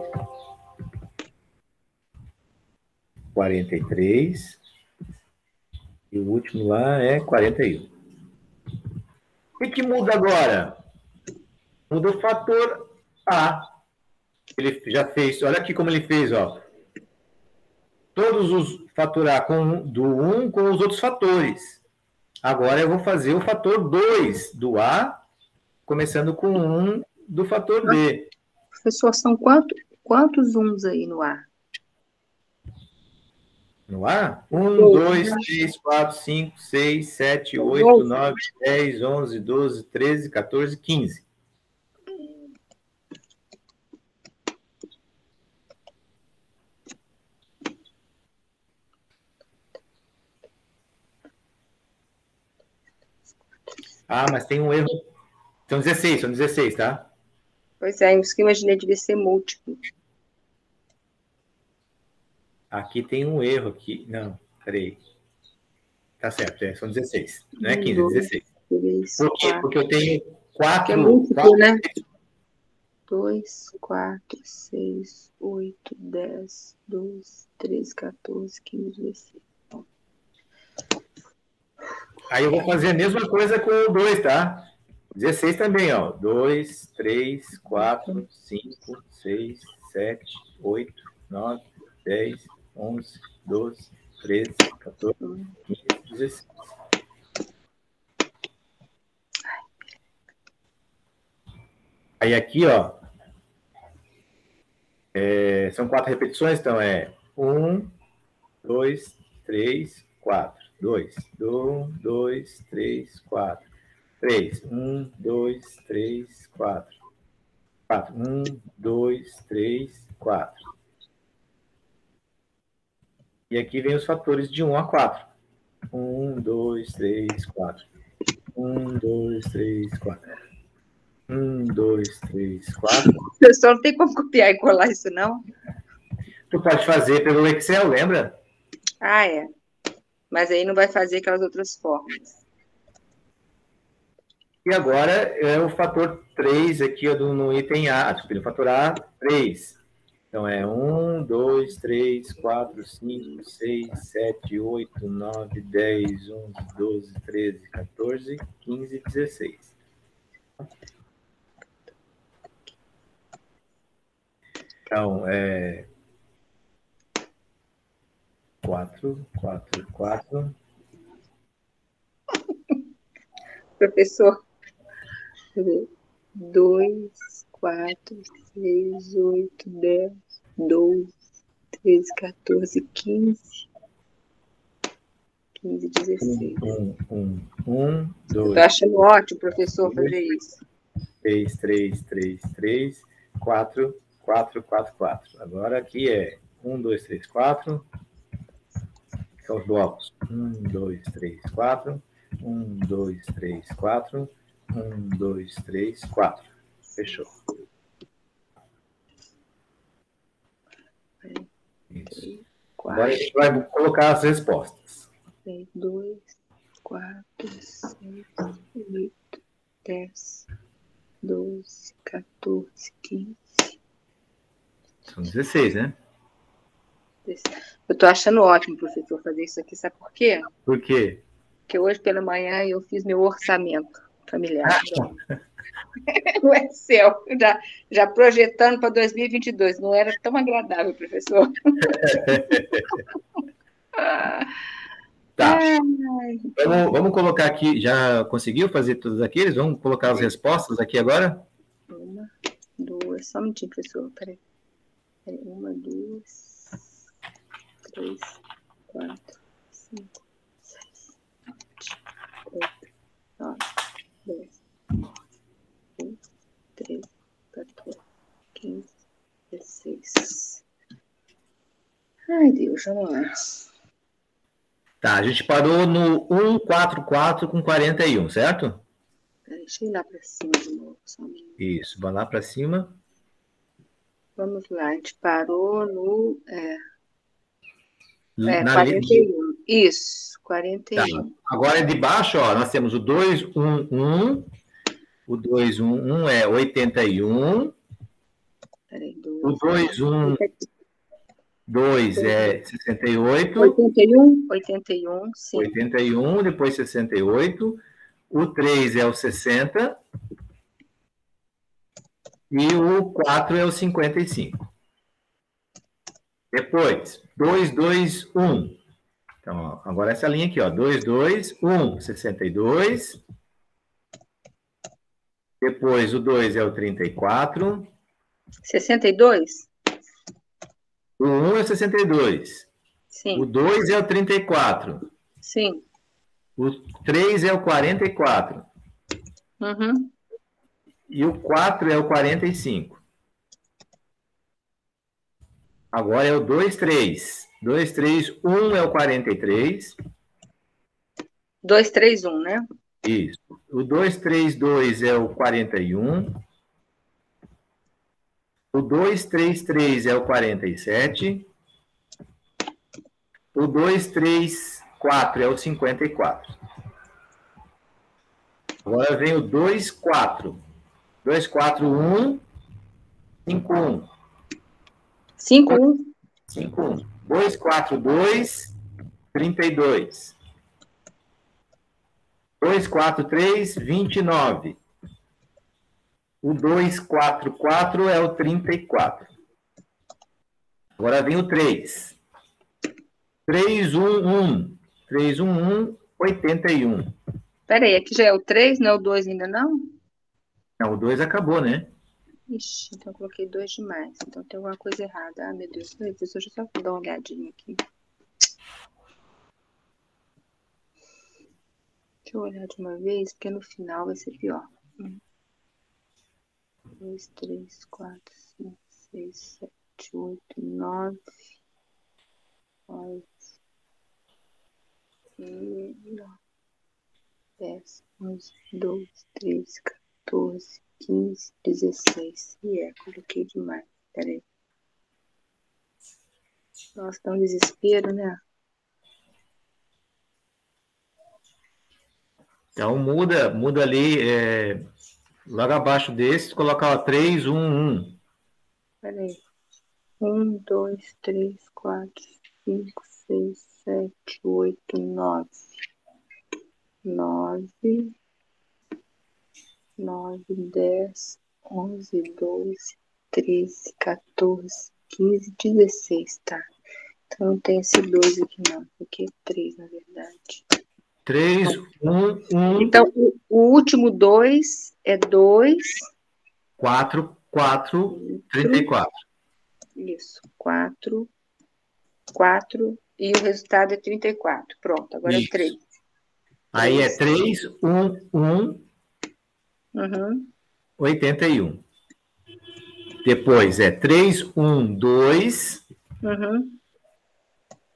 43. E o último lá é 41. O que, que muda agora? Muda o fator A. Ele já fez, olha aqui como ele fez, ó. Todos os faturar com, do 1 com os outros fatores. Agora eu vou fazer o fator 2 do A, começando com 1 do fator B. Professor, são quanto, quantos uns aí no A? No ar? 1, 2, 3, 4, 5, 6, 7, 8, 9, 10, 11, 12, 13, 14, 15. Ah, mas tem um erro. São 16, são 16, tá? Pois é, isso que eu imaginei devia ser múltiplo. Aqui tem um erro aqui. Não, peraí. Tá certo, é, são 16. Não é 15, é 16. Por quê? Porque eu tenho quatro. É múltiplo, quatro, né? 2, 4, 6, 8, 10, 12, 13, 14, 15, 16. Aí eu vou fazer a mesma coisa com o 2, tá? 16 também, ó. 2, 3, 4, 5, 6, 7, 8, 9, 10, 11, 12, 13, 14, 15, 16. Aí aqui, ó, é, são quatro repetições, então é um, dois, três, quatro, dois, um, dois, três, quatro, três, um, dois, três, quatro, quatro, um, dois, três, quatro, e aqui vem os fatores de 1 a 4. 1, 2, 3, 4. 1, 2, 3, 4. 1, 2, 3, 4. Pessoal, não tem como copiar e colar isso, não? Tu pode fazer pelo Excel, lembra? Ah, é. Mas aí não vai fazer aquelas outras formas. E agora é o fator 3 aqui no item A, desculpa, o fator A, 3. Então é 1, 2, 3, 4, 5, 6, 7, 8, 9, 10, 11, 12, 13, 14, 15, 16. Então, é 4, 4, 4. Professor, 2, 4, 6, 8, 10. 12, 13, 14, 15. 15, 16. Um, um, um, dois. Estou achando ótimo, professor, fazer isso. 3, 3, 3, 3, 4, 4, 4, 4. Agora aqui é Um, dois, três, quatro. São os blocos. Um, dois, três, quatro. Um, dois, três, quatro. Um, dois, três, quatro. Fechou. Isso. Agora a gente vai colocar as respostas. 2, 4, 6, 8, 10, 12, 14, 15. São 16, né? Eu tô achando ótimo, professor, fazer isso aqui. Sabe por quê? Por quê? Porque hoje pela manhã eu fiz meu orçamento familiar. no Excel, já, já projetando para 2022. Não era tão agradável, professor. tá. Vamos, vamos colocar aqui. Já conseguiu fazer todos aqueles? Vamos colocar as respostas aqui agora? Uma, duas. Só um minutinho, professor. Peraí. Peraí. Uma, duas, três, quatro, cinco, seis, sete, oito, nove, dez. 13, 14, 15, 16. Ai, Deus, vamos lá. Tá, a gente parou no 144 com 41, certo? Deixa eu ir lá para cima de novo. Só um Isso, vai lá para cima. Vamos lá, a gente parou no. É, é, 41. Isso, 41. Tá. Agora de baixo, ó, nós temos o 2, 1, 1. O 2, 1, 1 é 81. Peraí, 2. O 2, 1, 2 é 68. 81, 81, sim. 81, depois 68. O 3 é o 60. E o 4 é o 55. Depois, 2, 2, 1. Então, ó, agora essa linha aqui, ó. 2, 2, 1, 62. Depois o 2 é o 34. 62? O 1 um é o 62. Sim. O 2 é o 34. Sim. O 3 é o 44. Uhum. E o 4 é o 45. Agora é o 2, 3. 2, 3, 1 é o 43. 2, 3, 1, né? Isso. O 232 é o 41. O 233 é o 47. O 234 é o 54. Agora vem o 24. 241 51. 51. 51. 242 32. 243, 29. O 244 é o 34. Agora vem o 3. 311. 311, 81. Peraí, aqui já é o 3, não é o 2 ainda não? Não, o 2 acabou, né? Ixi, então eu coloquei 2 demais. Então tem alguma coisa errada. Ah, meu Deus. Deixa eu só dar uma olhadinha aqui. Deixa eu olhar de uma vez, porque no final vai ser pior. Dois, três, quatro, cinco, seis, sete, oito, nove, nove, dez, onze, doze, treze, 14, 15, 16. E é, coloquei demais. Peraí. Nossa, dá um desespero, né? Então muda, muda ali, é, logo abaixo desse, colocar ó, 3, 1, 1. Peraí. 1, 2, 3, 4, 5, 6, 7, 8, 9. 9, 9, 10, 11, 12, 13, 14, 15, 16, tá? Então não tem esse 2 aqui não, aqui é 3 na verdade. 3, 1, 1. Então, o, último 2 é 2. 4, 4, 34. Isso, 4, 4, e o resultado é 34. Pronto, agora Isso. é 3. Aí é 3, 1, 1, uhum. 81. Depois é 3, 1, 2, Uhum.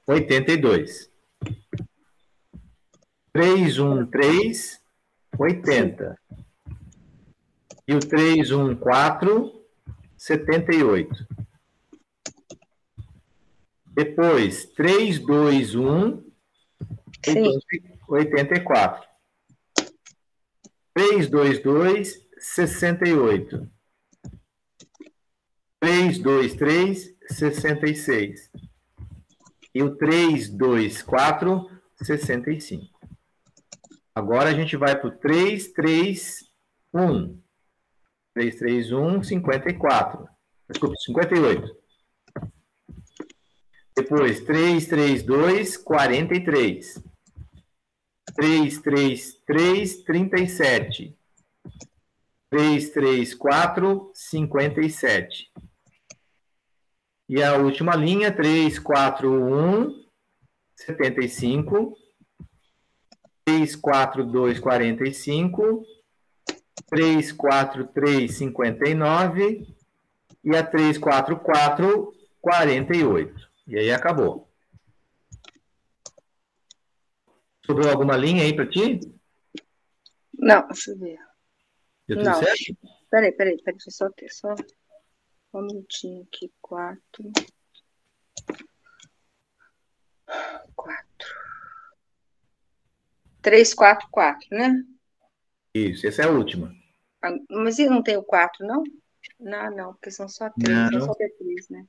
82. 313, 80. E o 314, 78. Depois, 321, Sim. 84. 322, 68. 323, 66. E o 324, 65. Agora a gente vai para o 331. 331, 54. Desculpa, 58. Depois, 332, 43. 333, 37. 334, 57. E a última linha, 341, 75. 342, 45. 343, 59. E a 344, 48. E aí acabou. Sobrou alguma linha aí para ti? Não, deixa eu ver. Deu tudo Não. certo? Peraí, peraí, peraí, deixa eu só ter só só um minutinho aqui. Quatro. Quatro. Três, quatro, quatro, né? Isso, essa é a última. Ah, Mas e não tem o quatro, não? Não, não, porque são só três, Não. são só três, né?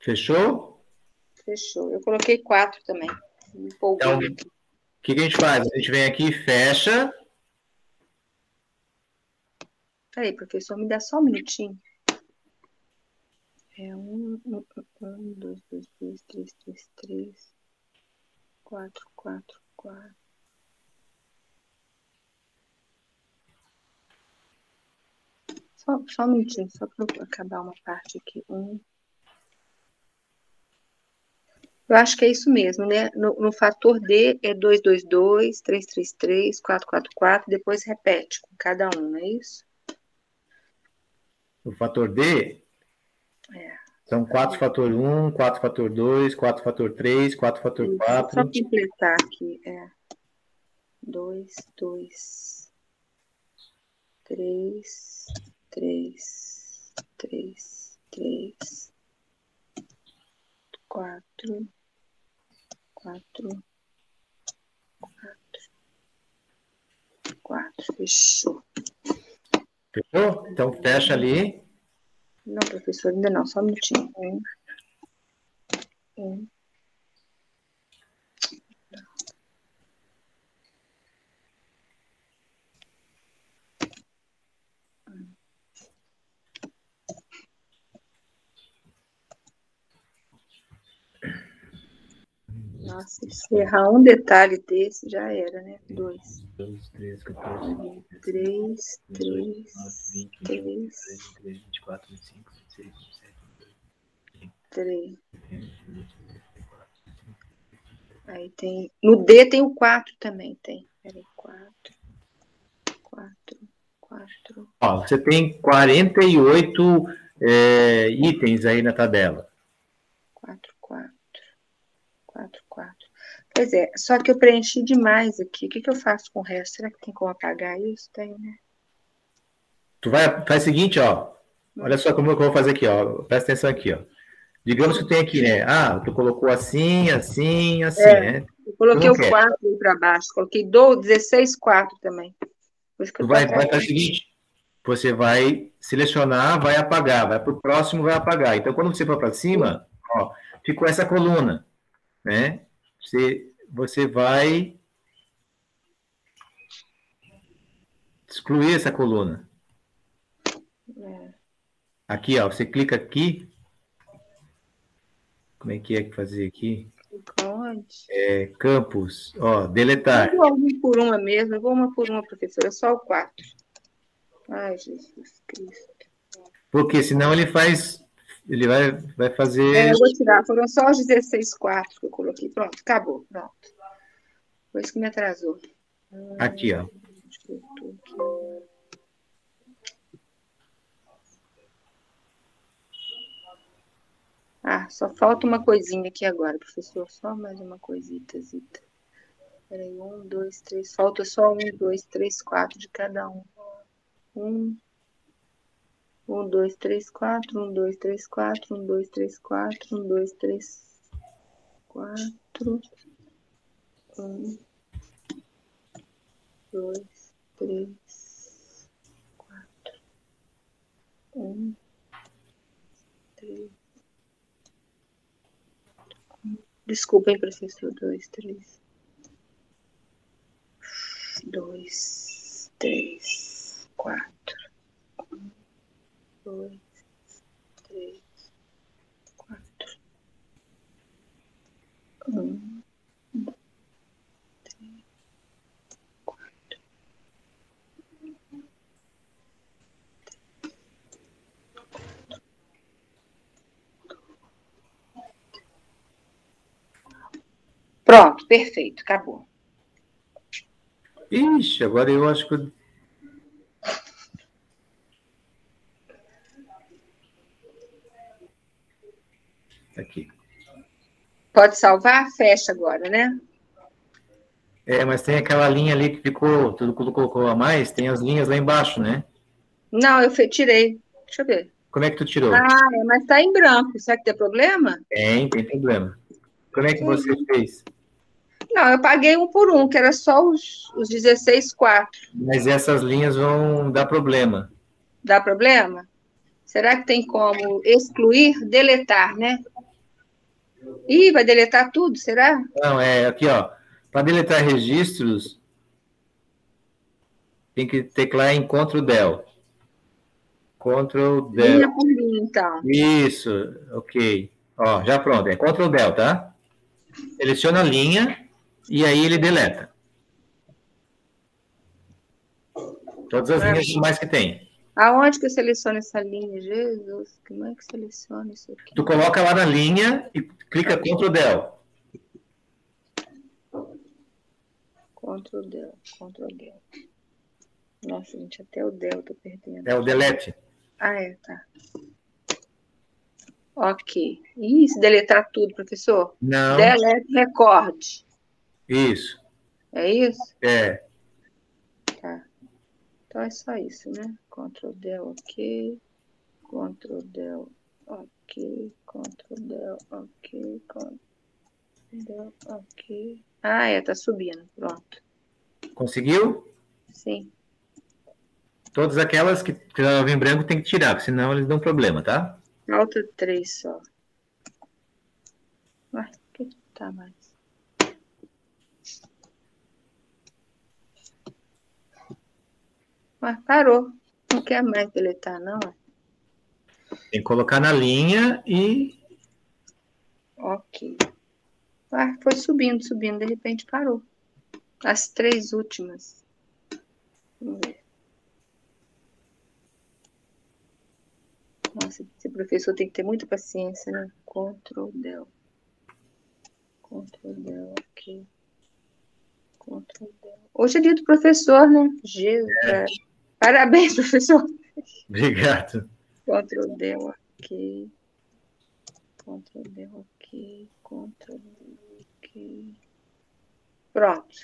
Fechou? Fechou. Eu coloquei quatro também. Então. O que, que a gente faz? A gente vem aqui, fecha. Peraí, professor, me dá só um minutinho. É um, um, um, dois, dois, dois, três, três, três, quatro, quatro, quatro. Só, só um minutinho, só para eu acabar uma parte aqui. Um. Eu acho que é isso mesmo, né? No, no fator D é 222, 333, 444, depois repete com cada um, não é isso? O fator D É. são 4 fator 1, 4 fator 2, 4 fator 3, 4 fator Isso, 4. Só completar aqui, é. Dois, dois, três, três, três, três, quatro, quatro, quatro, quatro, fechou. Fechou? Então fecha ali. Não, professor, ainda não, só um minutinho. Um, um, Nossa, se errar um detalhe desse, já era, né? Dois. 2, 3, 14, Três, três, 20, três, 23, 24, 25, 26, 27, três. 28. Aí tem. No D tem o quatro também, tem. Peraí, quatro. Quatro, quatro. Ó, você tem 48 é, itens aí na tabela. Quatro, quatro. Pois é, só que eu preenchi demais aqui. O que, que eu faço com o resto? Será que tem como apagar isso? Tem, né? Tu vai, faz o seguinte, ó. Olha só como eu vou fazer aqui, ó. Presta atenção aqui, ó. Digamos que tem aqui, né? Ah, tu colocou assim, assim, assim, É. né? Eu coloquei o quer. 4 aí para baixo. Coloquei do, 16, 4 também. Tu vai, vai fazer o seguinte: você vai selecionar, vai apagar, vai para o próximo, vai apagar. Então, quando você for para cima, ó, ficou essa coluna, né? Você, você vai excluir essa coluna. É. Aqui, ó, você clica aqui. Como é que é que fazer aqui? Onde? É, campos, ó, deletar. Eu vou uma por uma mesmo. Eu vou uma por uma, professora. Só o 4. Ai, Jesus Cristo. Porque senão ele faz, ele vai, vai fazer. É, eu vou tirar. Foram só os 16, 4 que eu coloquei. Pronto, acabou. Pronto. Foi isso que me atrasou. Aqui, ó. Aqui. só falta uma coisinha aqui agora, professor. Só mais uma coisita, zita. Peraí, um, dois, três. Falta só um, dois, três, quatro de cada um. Um, um, dois, três, quatro. Um, dois, três, quatro. Um, dois, três, quatro. Um, dois, três, quatro. Um, dois, três, quatro. Um, três. Desculpem, professor. Dois, três. Dois, três, quatro. Um, dois, três, quatro. Um, três, quatro. Pronto, perfeito, acabou. Ixi, agora eu acho que. eu- Aqui. Pode salvar? Fecha agora, né? É, mas tem aquela linha ali que ficou, tudo que colocou a mais, tem as linhas lá embaixo, né? Não, eu tirei. Deixa eu ver. Como é que tu tirou? Ah, é, mas tá em branco. Será que tem problema? Tem, tem problema. Como é que você fez? Não, eu paguei um por um, que era só os, os 16 quartos. Mas essas linhas vão dar problema. Dá problema? Será que tem como excluir, deletar, né? Ih, vai deletar tudo, será? Não, é aqui, ó. Para deletar registros, tem que teclar em Ctrl Del. Ctrl Del. Linha por linha, então. Isso, ok. Ó, já pronto, é Ctrl Del, tá? Seleciona a linha e aí ele deleta. Todas as linhas mais que tem. Aonde que eu seleciono essa linha? Jesus, como é que seleciona isso aqui? Tu coloca lá na linha e clica Ctrl Del. Ctrl Del, Ctrl Del. Nossa, gente, até o Del eu tô perdendo. É o delete. Ah, é, tá. Ok. Ih, se deletar tudo, professor. Não, Delete record. isso. É isso? É. Tá. Então é só isso, né? Ctrl Del, ok. Ctrl Del, ok. Ctrl Del, ok. Ctrl Del, ok. Ah, é, tá subindo. Pronto. Conseguiu? Sim. Todas aquelas que estavam em branco tem que tirar, porque senão eles dão problema, tá? Falta três só. Ué, que que tá mais? Ué, parou. Não quer mais deletar, não? ué? Tem que colocar na linha e Ok. Ué, foi subindo, subindo, de repente parou. As três últimas. Vamos ver. Nossa, esse professor tem que ter muita paciência, né? Ctrl Del. Ctrl Del, ok. Ctrl Del. Hoje é dia do professor, né? Jesus. é. Parabéns, professor. obrigado. Ctrl Del, ok. Ctrl Del, ok. Ctrl ok. Pronto.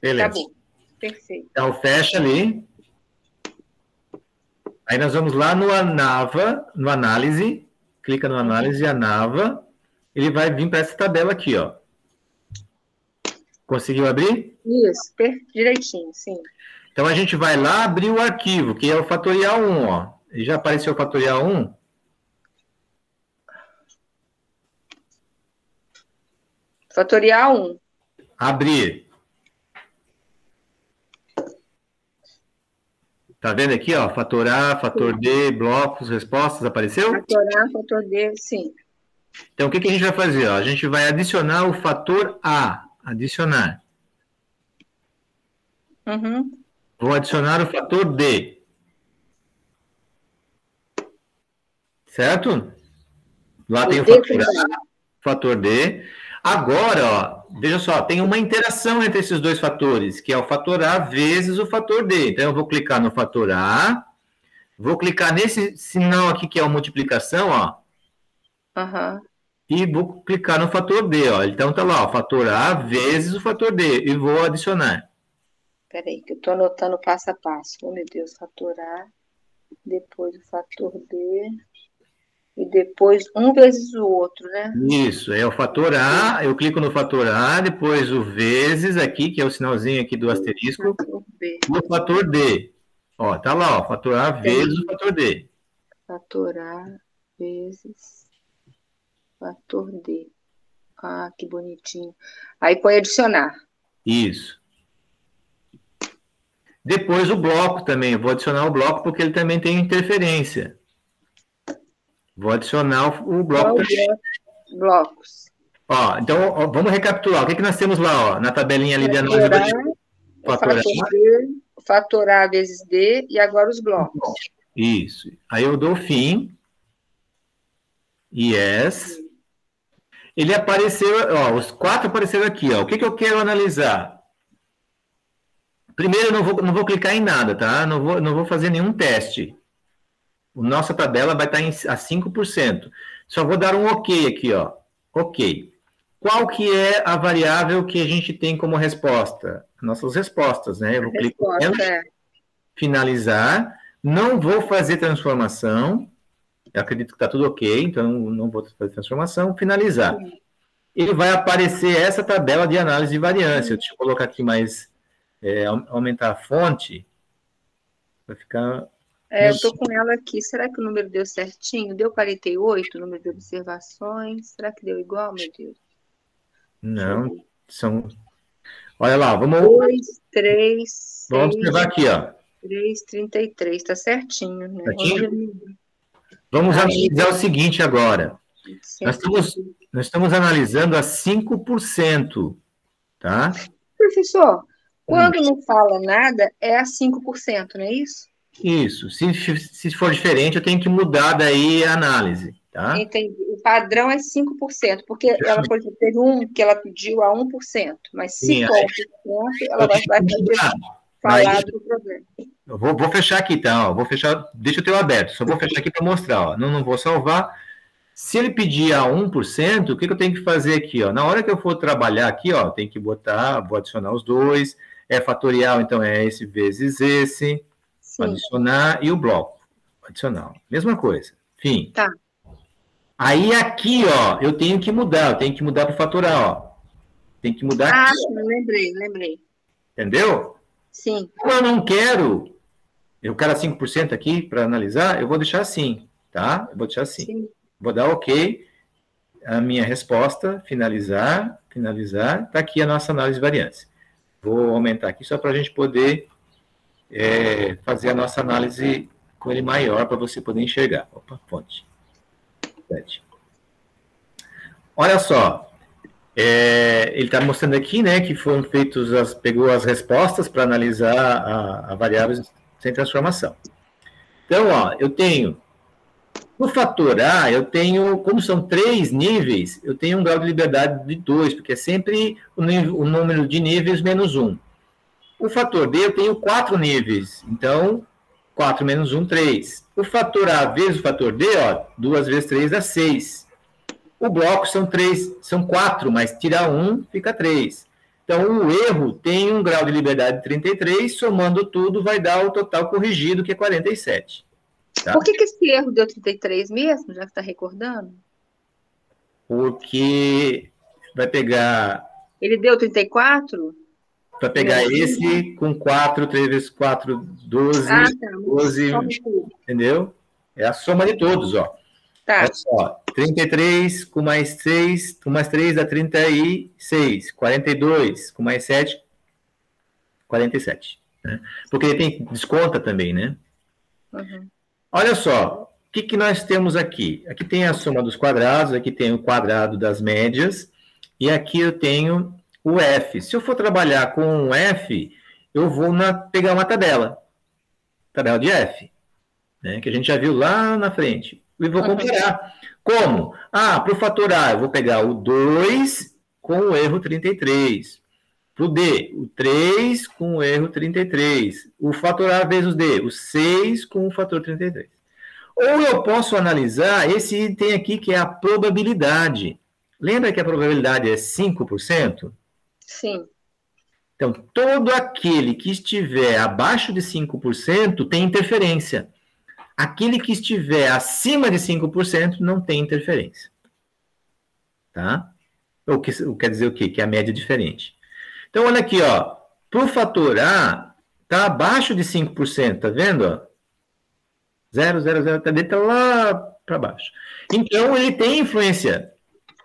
Beleza. Acabou. Perfeito. Então fecha ali. Aí nós vamos lá no Anava, no análise, clica no análise Anava, ele vai vir para essa tabela aqui, ó. Conseguiu abrir? Isso, direitinho, sim. Então a gente vai lá abrir o arquivo, que é o fatorial 1, ó. E já apareceu o fatorial 1? Fatorial 1. Abrir. Tá vendo aqui, ó? Fator A, fator D, blocos, respostas, apareceu? Fator A, fator D, sim. Então, o que, que a gente vai fazer? Ó? A gente vai adicionar o fator A. Adicionar. Uhum. Vou adicionar o fator D. Certo? Lá tem o fator A, fator D. Agora, ó, veja só, tem uma interação entre esses dois fatores, que é o fator A vezes o fator D. Então, eu vou clicar no fator A, vou clicar nesse sinal aqui que é a multiplicação, ó. Aham. e vou clicar no fator D, ó. Então tá lá, ó, fator A vezes o fator D e vou adicionar. Peraí, que eu tô anotando passo a passo. Oh, meu Deus, fator A, depois o fator D e depois um vezes o outro, né? Isso, é o fator A, eu clico no fator A, depois o vezes aqui, que é o sinalzinho aqui do asterisco, o fator D. Ó, tá lá, ó, fator A vezes o fator D. Fator A vezes fator D. Ah, que bonitinho. Aí põe adicionar. Isso. Depois o bloco também, vou adicionar o bloco porque ele também tem interferência. Vou adicionar o, bloco Blocos. Ó, então, ó, vamos recapitular. O que, que nós temos lá, ó, na tabelinha ali de análise? Fator, A. fator A vezes D e agora os blocos. Isso. Aí eu dou fim. Yes. Ele apareceu, ó, os quatro apareceram aqui, ó. O que, que eu quero analisar? Primeiro, eu não vou, não vou clicar em nada, tá? Não vou, não vou fazer nenhum teste nossa tabela vai estar em, a 5%. Só vou dar um OK aqui, ó. OK. Qual que é a variável que a gente tem como resposta? Nossas respostas, né? Eu vou clicar em é. finalizar. Não vou fazer transformação. Eu acredito que está tudo ok, então não vou fazer transformação. Finalizar. Ele vai aparecer essa tabela de análise de variância. Deixa eu colocar aqui mais, é, aumentar a fonte, vai ficar é, eu estou com ela aqui. Será que o número deu certinho? Deu 48 o número de observações? Será que deu igual, meu Deus? Não, são. Olha lá, vamos. 2, 3. Vamos observar aqui, ó. 3, 33, está certinho, né? Certinho? Vamos Aí, analisar o seguinte agora. Nós estamos, nós estamos analisando a 5%, tá? Professor, quando não fala nada, é a 5%, não é isso? Isso. Se, se for diferente, eu tenho que mudar daí a análise. Tá? Entendi. O padrão é 5%, porque ela, por exemplo, teve um que ela pediu a 1%, mas se for 1%, ela vai, vai falar do problema. Eu vou, vou fechar aqui, então. Vou fechar, deixa ter o aberto, só vou fechar aqui para mostrar. Ó. Não, não vou salvar. Se ele pedir a 1%, o que, que eu tenho que fazer aqui? Ó? Na hora que eu for trabalhar aqui, ó, tem que botar, vou adicionar os dois. É fatorial, então é esse vezes esse. Sim. Adicionar e o bloco. Adicional. Mesma coisa. Fim. Tá. Aí aqui, ó, eu tenho que mudar, eu tenho que mudar para faturar, ó. Tem que mudar ah, aqui. Ah, lembrei, lembrei. Entendeu? Sim. Como eu não quero, eu quero 5% aqui para analisar, eu vou deixar assim, tá? Eu vou deixar assim. Sim. Vou dar OK. A minha resposta, finalizar, finalizar. Tá aqui a nossa análise de variância. Vou aumentar aqui só para a gente poder é, fazer a nossa análise com ele maior para você poder enxergar. Opa, fonte. Olha só, é, ele está mostrando aqui, né, que foram feitos as, pegou as respostas para analisar a, a variáveis sem transformação. Então, ó, eu tenho no fator A, eu tenho, como são três níveis, eu tenho um grau de liberdade de dois, porque é sempre o, nível, o número de níveis menos um. O fator D eu tenho quatro níveis, então 4 menos 1, 3. O fator A vezes o fator D, ó, 2 vezes 3 dá 6. O bloco são 3, são 4, mas tirar 1 fica 3. Então, o erro tem um grau de liberdade de 33, somando tudo vai dar o total corrigido, que é 47. Tá? Por que, que esse erro deu 33 mesmo, já que está recordando? Porque vai pegar... Ele deu 34? Para pegar esse com 4, 3 vezes 4, 12, ah, tá. 12, entendeu? É a soma de todos, ó. Tá. Olha só, 33 com mais 6, com mais 3 dá 36, 42 com mais 7, 47. Né? Porque ele tem desconta também, né? Uhum. Olha só, o que, que nós temos aqui? Aqui tem a soma dos quadrados, aqui tem o quadrado das médias, e aqui eu tenho o F. Se eu for trabalhar com um F, eu vou na, pegar uma tabela, tabela de F, né, que a gente já viu lá na frente, e vou comparar. Como? Ah, para o fator A, eu vou pegar o 2 com o erro 33. Para o D, o 3 com o erro 33. O fator A vezes D, o 6 com o fator 33. Ou eu posso analisar esse item aqui, que é a probabilidade. Lembra que a probabilidade é 5%? Sim. Então, todo aquele que estiver abaixo de 5% tem interferência. Aquele que estiver acima de 5% não tem interferência. Tá? O que quer dizer o quê? Que a média é diferente. Então, olha aqui, ó. Para o fator A, está abaixo de 5%, tá vendo? Ó? 0, 0, 0, tá dentro lá para baixo. Então, ele tem influência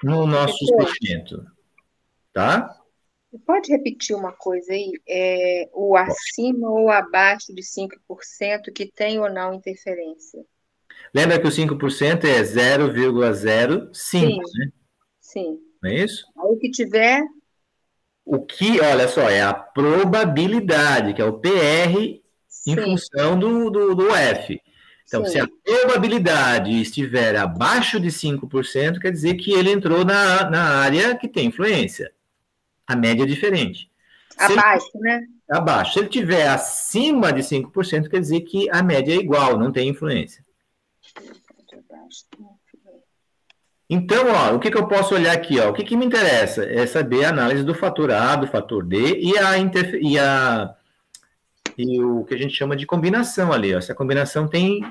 no nosso experimento. Tá? Pode repetir uma coisa aí? É, o acima ou abaixo de 5% que tem ou não interferência? Lembra que o 5% é 0,05, né? Sim. Não é isso? Aí o que tiver. O que, olha só, é a probabilidade, que é o PR Sim. em função do, do, do F. Então, Sim. se a probabilidade estiver abaixo de 5%, quer dizer que ele entrou na, na área que tem influência. A média é diferente. Abaixo, ele, né? Abaixo. Se ele tiver acima de 5%, quer dizer que a média é igual, não tem influência. Então, ó, o que, que eu posso olhar aqui? Ó? O que, que me interessa é saber a análise do fator A, do fator D e a, e a e o que a gente chama de combinação ali. Ó. Essa combinação tem,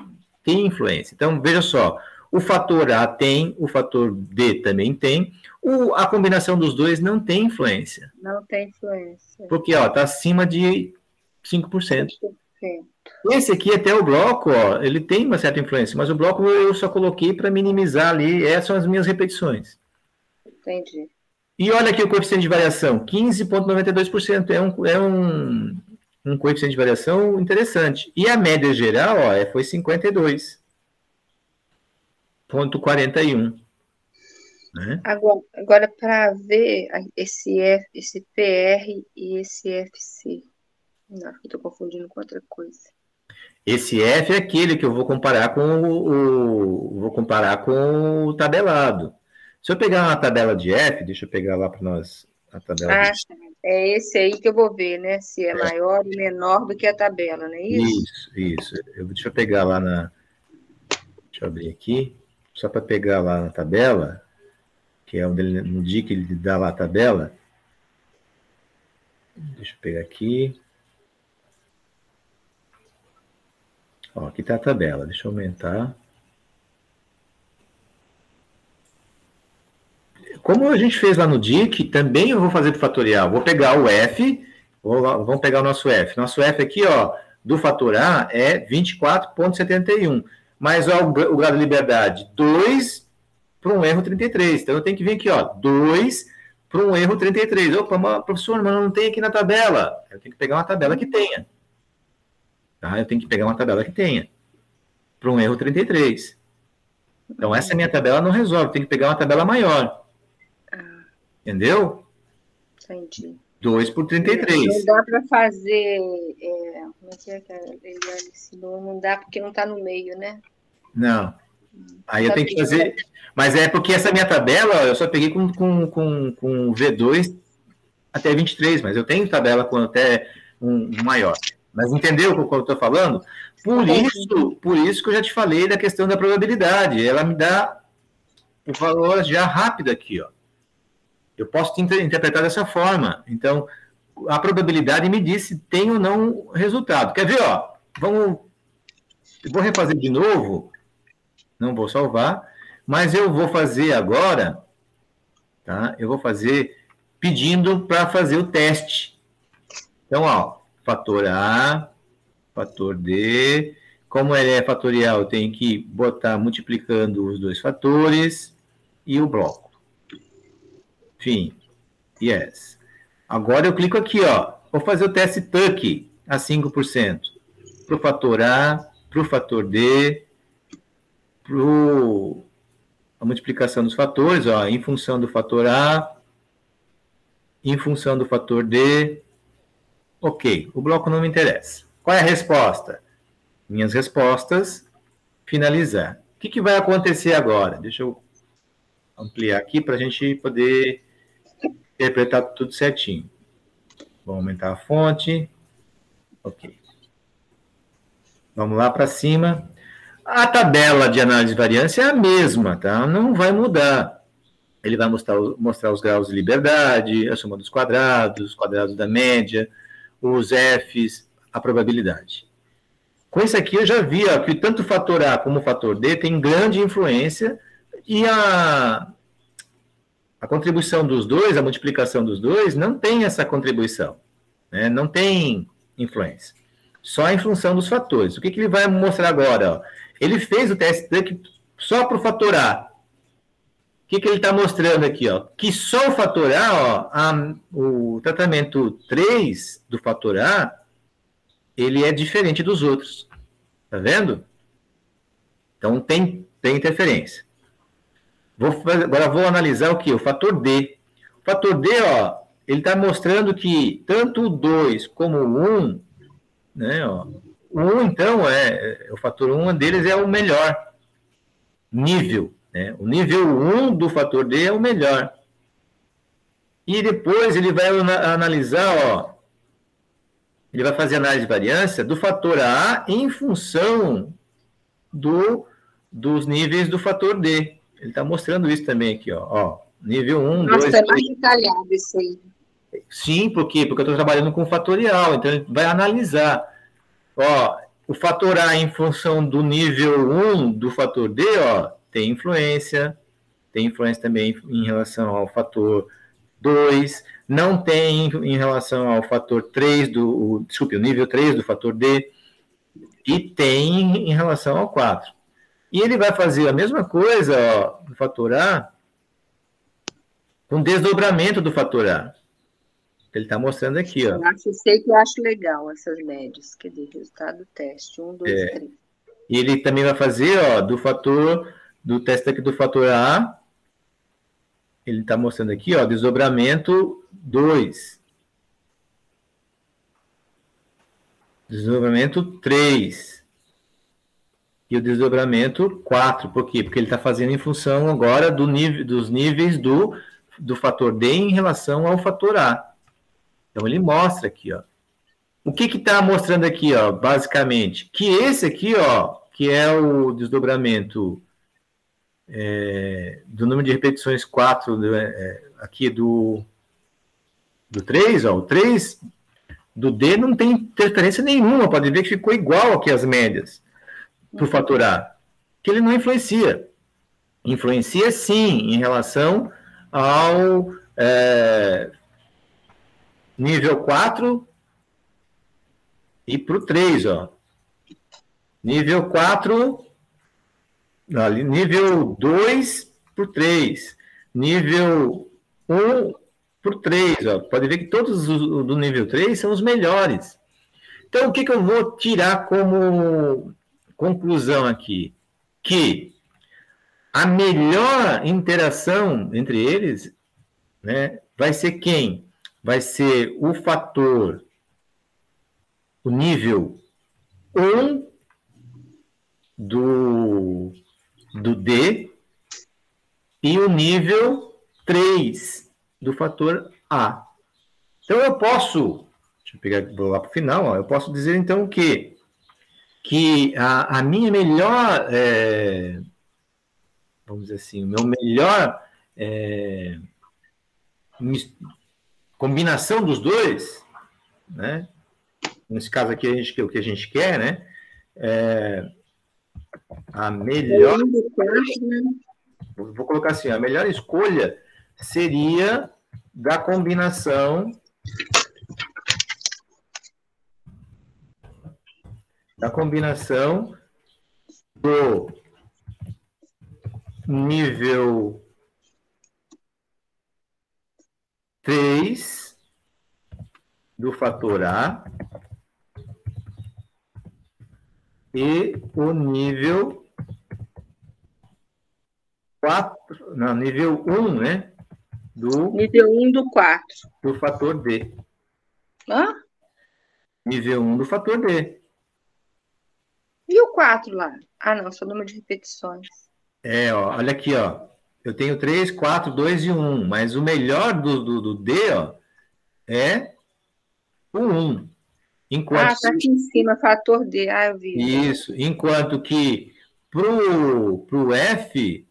tem influência. Então, veja só, o fator A tem, o fator D também tem, o, a combinação dos dois não tem influência. Não tem influência. Porque está acima de 5%. 5%. Esse aqui, até o bloco, ó, ele tem uma certa influência, mas o bloco eu só coloquei para minimizar ali, essas são as minhas repetições. Entendi. E olha aqui o coeficiente de variação, 15,92%. É um, é um, um coeficiente de variação interessante. E a média geral ó, é, foi 52,41. Né? Agora, agora para ver esse, F, esse PR e esse FC. Não, estou confundindo com outra coisa. Esse F é aquele que eu vou comparar com o, o, vou comparar com o tabelado. Se eu pegar uma tabela de F, deixa eu pegar lá para nós a tabela. Ah, de... é esse aí que eu vou ver, né? Se é, é, maior ou menor do que a tabela, não é isso? Isso, isso. Eu, deixa eu pegar lá na. Deixa eu abrir aqui. Só para pegar lá na tabela, que é onde ele, no dia que ele dá lá a tabela. Deixa eu pegar aqui. Ó, aqui está a tabela. Deixa eu aumentar. Como a gente fez lá no DIC, também eu vou fazer do fatorial. Vou pegar o F, vamos pegar o nosso F. Nosso F aqui, ó, do fator A é 24,71. Mas ó, o grau de liberdade, 2 para um erro 33. Então eu tenho que vir aqui, ó, 2 para um erro 33. Opa, professor, mas não tem aqui na tabela. Eu tenho que pegar uma tabela que tenha. Tá? Eu tenho que pegar uma tabela que tenha. Para um erro 33. Então, essa minha tabela não resolve. Tem que pegar uma tabela maior. Entendeu? Entendi. 2 por 33. Não dá para fazer. É, como é que é que ele ensinou? Não dá porque não está no meio, né? Não. Aí eu tenho que fazer. Mas é porque essa minha tabela eu só peguei com, com, com, com V2 até 23, mas eu tenho tabela com até um maior. Mas entendeu o que eu estou falando? Por isso, por isso que eu já te falei da questão da probabilidade. Ela me dá o valor já rápido aqui, ó. Eu posso interpretar dessa forma. Então, a probabilidade me diz se tem ou não resultado. Quer ver, ó? Vamos. Eu vou refazer de novo. Não vou salvar, mas eu vou fazer agora, tá? Eu vou fazer pedindo para fazer o teste. Então, ó, fator A, fator D. Como ele é fatorial, eu tenho que botar multiplicando os dois fatores e o bloco. Fim. Yes. Agora eu clico aqui, ó. Vou fazer o teste TUC a 5%. Para o fator A, para o fator D, para a multiplicação dos fatores, ó, em função do fator A, em função do fator D. Ok, o bloco não me interessa. Qual é a resposta? Minhas respostas, finalizar. O que, que vai acontecer agora? Deixa eu ampliar aqui para a gente poder interpretar tudo certinho. Vamos aumentar a fonte. Ok. Vamos lá para cima. A tabela de análise de variância é a mesma, tá? Não vai mudar. Ele vai mostrar, mostrar os graus de liberdade, a soma dos quadrados, os quadrados da média, os Fs, a probabilidade. Com isso aqui eu já vi ó, que tanto o fator A como o fator D tem grande influência e a, a contribuição dos dois, a multiplicação dos dois, não tem essa contribuição, né? não tem influência. Só em função dos fatores. O que, que ele vai mostrar agora? Ó? Ele fez o teste só para o fator A. Que, que ele está mostrando aqui? Ó? Que só o fator A, ó, a, o tratamento 3 do fator A, ele é diferente dos outros. Tá vendo? Então tem, tem interferência. Vou agora vou analisar o que? O fator D. O fator D, ó, ele está mostrando que tanto o 2 como o 1, né, ó, o 1, então, é, o fator 1 deles é o melhor nível. Né? O nível 1 do fator D é o melhor. E depois ele vai analisar, ó, ele vai fazer análise de variância do fator A em função do, dos níveis do fator D. Ele está mostrando isso também aqui, ó. ó nível 1, Nossa, 2, é mais detalhado isso aí. Sim, por quê? Porque eu estou trabalhando com fatorial, então ele vai analisar. Ó, o fator A em função do nível 1 do fator D, ó, tem influência, tem influência também em relação ao fator 2, não tem em relação ao fator 3 do, o, desculpe, o nível 3 do fator D, e tem em relação ao 4. E ele vai fazer a mesma coisa ó, do fator A com desdobramento do fator A. Ele está mostrando aqui, ó. Eu acho, sei que eu acho legal essas médias. Quer dizer, resultado do teste. Um, dois, é. três. E ele também vai fazer, ó, do fator, do teste aqui do fator A. Ele está mostrando aqui, ó, desdobramento 2. Desdobramento 3 e o desdobramento 4. Por quê? Porque ele está fazendo em função agora do nível, dos níveis do, do fator D em relação ao fator A. Então ele mostra aqui, ó. O que está mostrando aqui, ó, basicamente? Que esse aqui, ó, que é o desdobramento é, do número de repetições 4 do, é, aqui do, do 3, ó, o 3 do D não tem interferência nenhuma, pode ver que ficou igual aqui as médias para o fator A, que ele não influencia. Influencia sim em relação ao é, nível 4 e para o 3, ó. Nível 4, ali, nível 2 para o 3, nível 1 para o 3, ó. Pode ver que todos os do nível 3 são os melhores. Então, o que, que eu vou tirar como conclusão aqui que a melhor interação entre eles né, vai ser quem? Vai ser o fator, o nível 1 do, do D e o nível 3 do fator A. Então eu posso, deixa eu pegar lá para o final, ó, eu posso dizer então que que a, a minha melhor, é, vamos dizer assim, o meu melhor é, combinação dos dois, né? Nesse caso aqui, a gente, o que a gente quer, né? É, a melhor. Vou colocar assim: a melhor escolha seria da combinação da combinação do nível 3 do fator A e o nível 4, não, nível 1, né? Do, nível 1 do 4. Do fator D. Hã? Nível 1 do fator D. E o 4 lá? Ah, não, só número de repetições. É, ó, olha aqui, ó. Eu tenho 3, 4, 2 e 1, mas o melhor do, do, do D, ó, é o 1. Enquanto ah, tá aqui em cima, fator D. Ah, eu vi. Isso. Enquanto que para o F,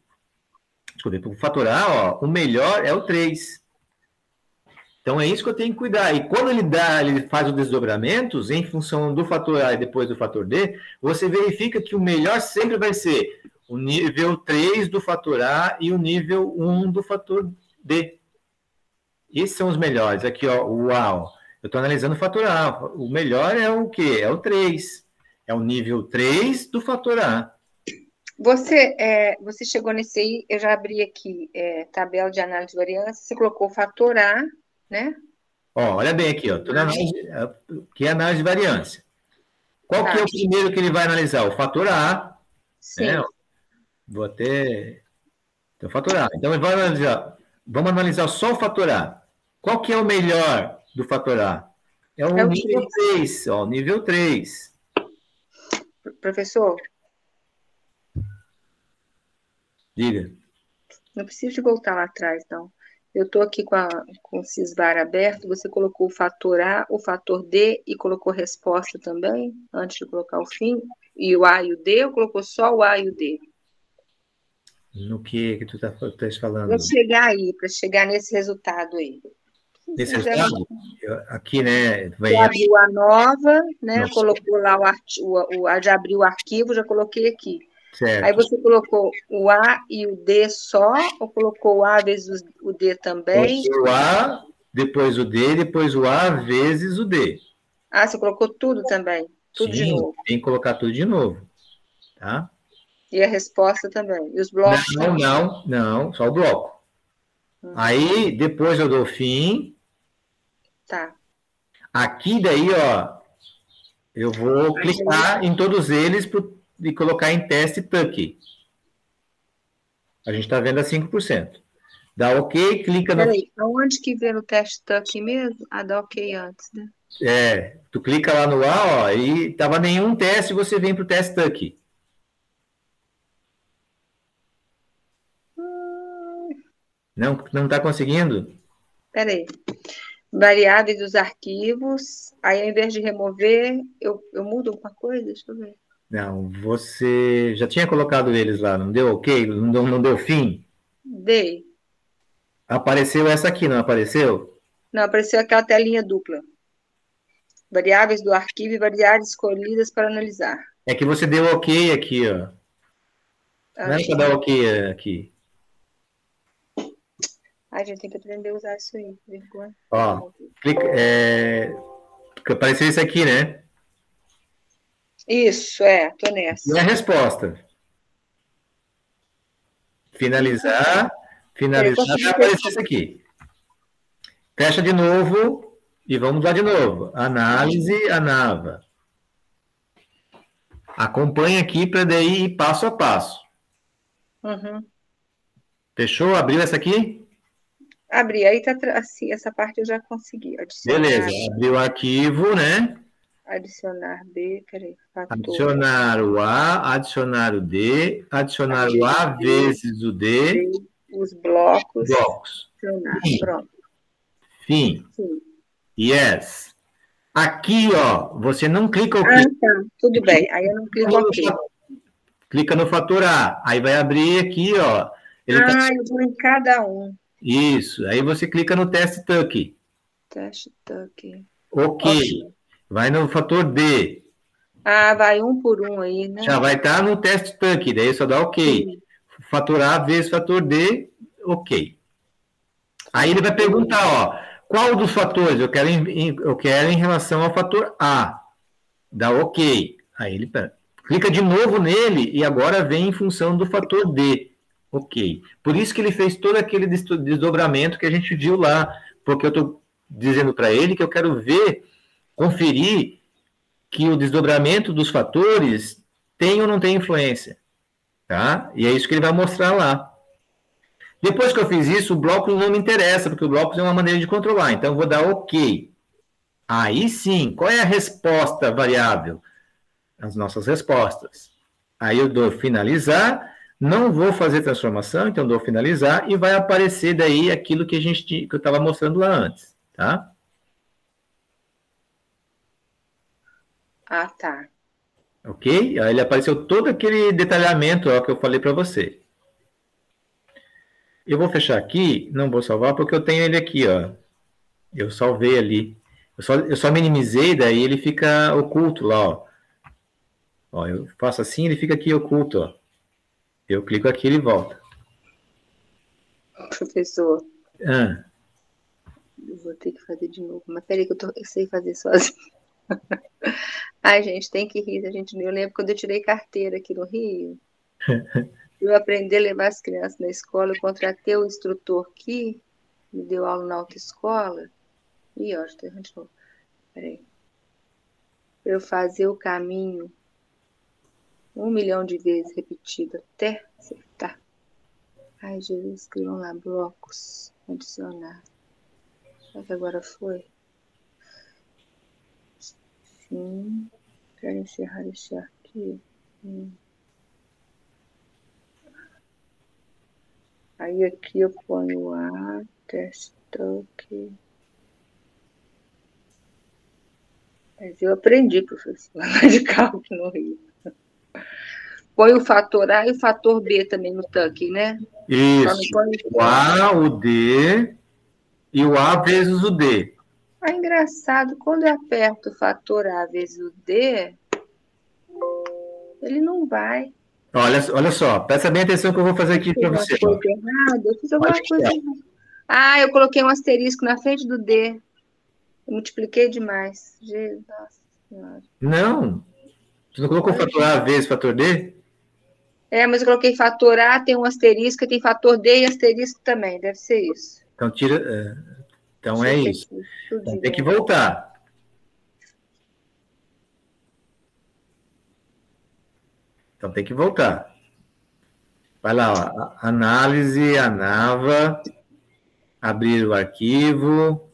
desculpa, para o fator A, ó, o melhor é o 3. Então é isso que eu tenho que cuidar. E quando ele dá, ele faz os desdobramentos em função do fator A e depois do fator D, você verifica que o melhor sempre vai ser o nível 3 do fator A e o nível 1 do fator D. Esses são os melhores. Aqui, ó, o A, ó. Eu estou analisando o fator A. O melhor é o quê? É o 3. É o nível 3 do fator A. Você, é, você chegou nesse aí, eu já abri aqui, é, tabela de análise de variância, você colocou o fator A, né? Ó, olha bem aqui, ó. Análise, que é análise de variância. Qual tá. que é o primeiro que ele vai analisar? O fator A. Sim. Né? Vou até. Então, fator A. Então, vai analisar. Vamos analisar só o fator A. Qual que é o melhor do fator A? É o, é o nível 3. 3, ó, nível 3. Professor? Diga. Não precisa de voltar lá atrás, não. Eu estou aqui com, a, com o Cisbar aberto, você colocou o fator A, o fator D e colocou resposta também, antes de colocar o fim, e o A e o D, ou colocou só o A e o D? No que que tu está tá falando? Para chegar aí, para chegar nesse resultado aí. Nesse resultado? aqui, né? Vem... abriu a nova, né? Nossa. Colocou lá o, o, o, já abriu o arquivo, já coloquei aqui. Certo. Aí você colocou o A e o D só, ou colocou o A vezes o D também? o A, depois o D, depois o A vezes o D. Ah, você colocou tudo também? Tudo Sim, de novo? tem que colocar tudo de novo. Tá? E a resposta também? E os blocos? Não, não, não, só o bloco. Hum. Aí, depois eu dou fim. Tá. Aqui daí, ó, eu vou clicar em todos eles pro e colocar em teste tuck. A gente está vendo a 5%. Dá OK, clica no. Peraí, aonde que vê o teste tuck mesmo? Ah, dá OK antes, né? É, tu clica lá no A, ó, e tava nenhum teste, você vem para o teste tuck. Hum... Não, não está conseguindo? Peraí. Variáveis dos arquivos. Aí, ao invés de remover, eu, eu mudo alguma coisa? Deixa eu ver. Não, você já tinha colocado eles lá, não deu ok? Não deu, não deu fim? Dei. Apareceu essa aqui, não apareceu? Não, apareceu aquela telinha dupla. Variáveis do arquivo e variáveis escolhidas para analisar. É que você deu ok aqui, ó. Ah, não é para dar ok aqui. Ai, gente, tem que aprender a usar isso aí. Vergonha. Ó, clica, é... apareceu isso aqui, né? Isso, é, tô nessa. E a resposta? Finalizar, finalizar, vai aparecer isso aqui. Fecha de novo e vamos lá de novo. Análise, ANAVA. Acompanhe aqui para daí ir passo a passo. Uhum. Fechou? Abriu essa aqui? Abri, aí tá assim, essa parte eu já consegui. Adicionar. Beleza, abriu o arquivo, né? Adicionar B, peraí. Fator. Adicionar o A, adicionar o D, adicionar o A vezes o D. Os blocos. Blocos. Adicionar, Fim. pronto. Fim. Sim. Yes. Aqui, ó, você não clica o Ah, tá. Tudo bem. Aí eu não clico aqui. Clica no fator A. Aí vai abrir aqui, ó. Ele tá ah, tá... eu vou em cada um. Isso. Aí você clica no teste tuck. Teste tuck. Ok. Vai no fator D. Ah, vai um por um aí, né? Já vai estar tá no teste tanque, daí só dá OK. Sim. Fator A vezes fator D, OK. Aí ele vai perguntar, ó, qual dos fatores eu quero em, eu quero em relação ao fator A? Dá OK. Aí ele clica de novo nele e agora vem em função do fator D. OK. Por isso que ele fez todo aquele desdobramento que a gente viu lá, porque eu estou dizendo para ele que eu quero ver conferir que o desdobramento dos fatores tem ou não tem influência. Tá? E é isso que ele vai mostrar lá. Depois que eu fiz isso, o bloco não me interessa, porque o bloco é uma maneira de controlar. Então, eu vou dar OK. Aí sim, qual é a resposta variável? As nossas respostas. Aí eu dou finalizar, não vou fazer transformação, então dou finalizar e vai aparecer daí aquilo que a gente que eu estava mostrando lá antes, tá? Ah, tá. Ok? Aí ele apareceu todo aquele detalhamento ó, que eu falei para você. Eu vou fechar aqui, não vou salvar porque eu tenho ele aqui, ó. Eu salvei ali. Eu só, eu só minimizei, daí ele fica oculto lá, ó. Ó, eu faço assim, ele fica aqui oculto, ó. Eu clico aqui, ele volta. Professor. Ah. Eu vou ter que fazer de novo. Mas peraí que eu, tô, eu sei fazer sozinho. Ai, gente, tem que rir. A gente, eu lembro quando eu tirei carteira aqui no Rio. eu aprendi a levar as crianças na escola. Eu contratei o instrutor aqui, me deu aula na autoescola. Ih, ó, estou errando de novo. Peraí. Para eu fazer o caminho um milhão de vezes repetido até acertar. Ai, Jesus, escrevam lá blocos, adicionar. Será que agora foi? Sim. Quero encerrar esse arquivo. Aí aqui eu ponho a teste aqui. Mas eu aprendi, professor, de cálculo no Rio. Põe o fator A e o fator B também no tanque, né? Isso. O A, o D e o A vezes o D. Ah, engraçado, quando eu aperto o fator A vezes o D, ele não vai. Olha, olha só, presta bem atenção que eu vou fazer aqui para você. Coisa errada, eu fiz alguma coisa errada. Ah, eu coloquei um asterisco na frente do D. Eu multipliquei demais. Jesus, Não. Você não colocou fator A vezes fator D? É, mas eu coloquei fator A, tem um asterisco, tem fator D e asterisco também, deve ser isso. Então, tira. É, então é isso. Então, tem que voltar. Então tem que voltar. Vai lá, ó, análise, ANAVA, abrir o arquivo,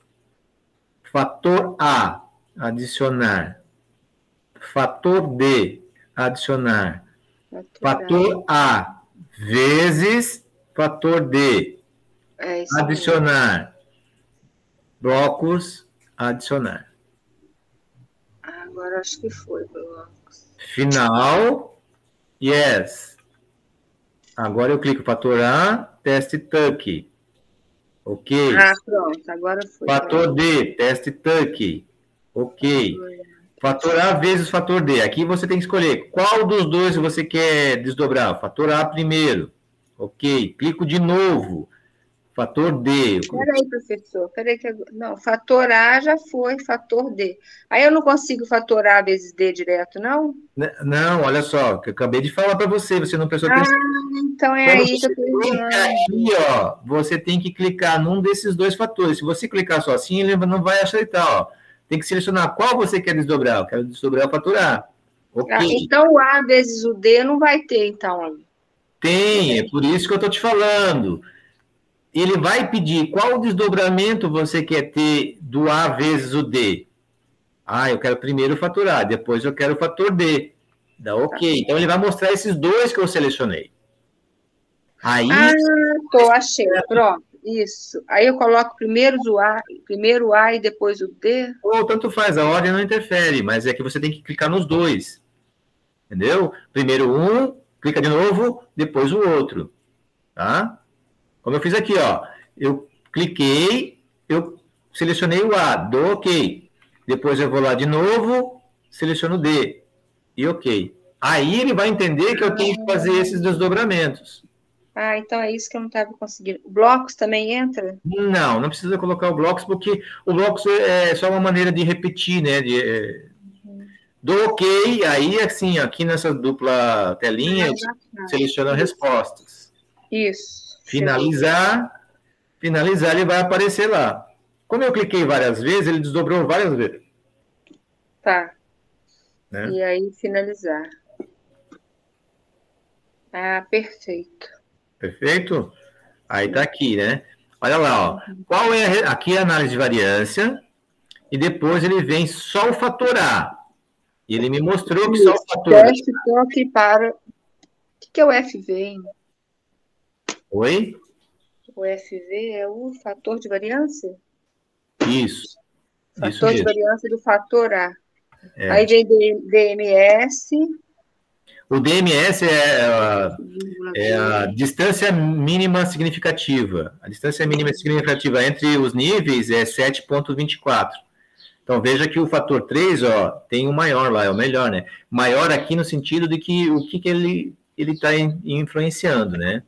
fator A, adicionar, fator D, adicionar, Fator A vezes fator D. É adicionar. Blocos, adicionar. Agora acho que foi blocos. Final, yes. Agora eu clico fator A, teste tuck. Ok. Ah, pronto, agora foi. Fator D, teste tuck. Ok. Fator A vezes fator D. Aqui você tem que escolher qual dos dois você quer desdobrar. Fator A primeiro. Ok. Clico de novo. Fator D. Peraí, professor. Peraí que eu... Não, fator A já foi, fator D. Aí eu não consigo fator A vezes D direto, não? Não, olha só, que eu acabei de falar para você, você não pensou Ah, então é Quando aí que eu tô aqui, ó, você tem que clicar num desses dois fatores. Se você clicar só assim, ele não vai aceitar, ó tem que selecionar qual você quer desdobrar. Eu quero desdobrar o faturar. Okay. Ah, então o A vezes o D não vai ter, então. Tem, é por isso que eu estou te falando. Ele vai pedir qual desdobramento você quer ter do A vezes o D. Ah, eu quero primeiro faturar, depois eu quero o fator D. Dá ok. Tá. Então ele vai mostrar esses dois que eu selecionei. Aí. Ah, tô, achei. Pronto. Isso. Aí eu coloco primeiro o A, primeiro o A e depois o D. Ou tanto faz, a ordem não interfere, mas é que você tem que clicar nos dois. Entendeu? Primeiro um, clica de novo, depois o outro. Tá? Como eu fiz aqui, ó. Eu cliquei, eu selecionei o A, dou OK. Depois eu vou lá de novo, seleciono o D e OK. Aí ele vai entender que eu tenho que fazer esses desdobramentos. Ah, então é isso que eu não estava conseguindo. O blocos também entra? Não, não precisa colocar o blocos, porque o blocos é, é só uma maneira de repetir, né? De, é, uhum. do ok, aí assim, aqui nessa dupla telinha, seleciona respostas. Isso. Finalizar, finalizar, ele vai aparecer lá. Como eu cliquei várias vezes, ele desdobrou várias vezes. Tá. Né? E aí, finalizar. Ah, perfeito. Perfeito? Aí tá aqui, né? Olha lá, ó. Qual é a, aqui é a análise de variância e depois ele vem só o fator A. E ele me mostrou que só o fator A. Teste toque para. O que é o FV? Oi? O FV é o fator de variância? Isso. Fator Isso de variância do fator A. É. Aí vem DMS. O DMS é a, é a distância mínima significativa. A distância mínima significativa entre os níveis é 7,24. Então veja que o fator 3 ó, tem o maior lá, é o melhor, né? Maior aqui no sentido de que o que, que ele está influenciando, né?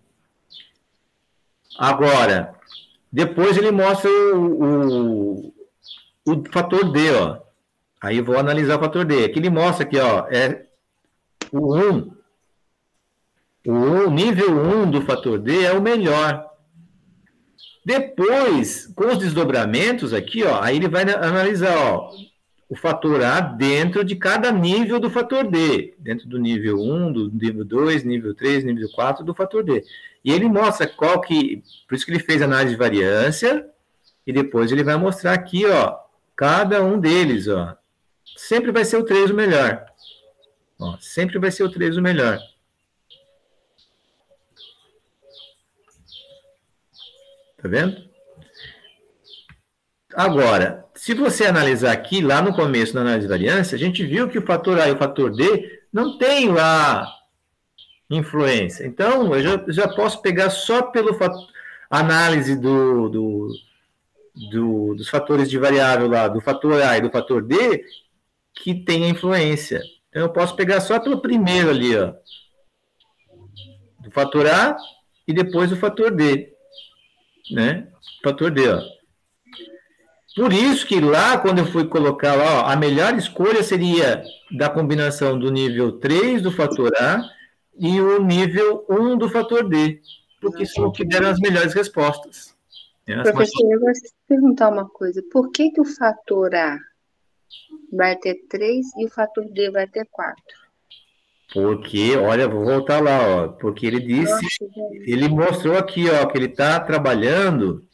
Agora, depois ele mostra o, o, o fator D, ó. Aí eu vou analisar o fator D. Aqui ele mostra aqui, ó, é o 1. O nível 1 do fator D é o melhor. Depois, com os desdobramentos aqui, ó, aí ele vai analisar, ó, o fator A dentro de cada nível do fator D, dentro do nível 1, do nível 2, nível 3, nível 4 do fator D. E ele mostra qual que, por isso que ele fez análise de variância, e depois ele vai mostrar aqui, ó, cada um deles, ó. Sempre vai ser o 3 o melhor. Ó, sempre vai ser o 3 o melhor. Tá vendo? Agora, se você analisar aqui, lá no começo da análise de variância, a gente viu que o fator A e o fator D não tem lá influência. Então, eu já, já posso pegar só fator, análise do, do, do, dos fatores de variável lá, do fator A e do fator D, que tem influência. Então, eu posso pegar só pelo primeiro ali, ó, do fator A e depois o fator D, né? Fator D, ó. Por isso que lá, quando eu fui colocar lá, ó, a melhor escolha seria da combinação do nível 3 do fator A e o nível 1 do fator D, porque são o que deram as melhores respostas. Né? Professor, eu vou te perguntar uma coisa. Por que, que o fator A vai ter 3 e o fator D vai ter 4. Porque, olha, vou voltar lá, ó, porque ele disse, ele mostrou aqui, ó, que ele está trabalhando,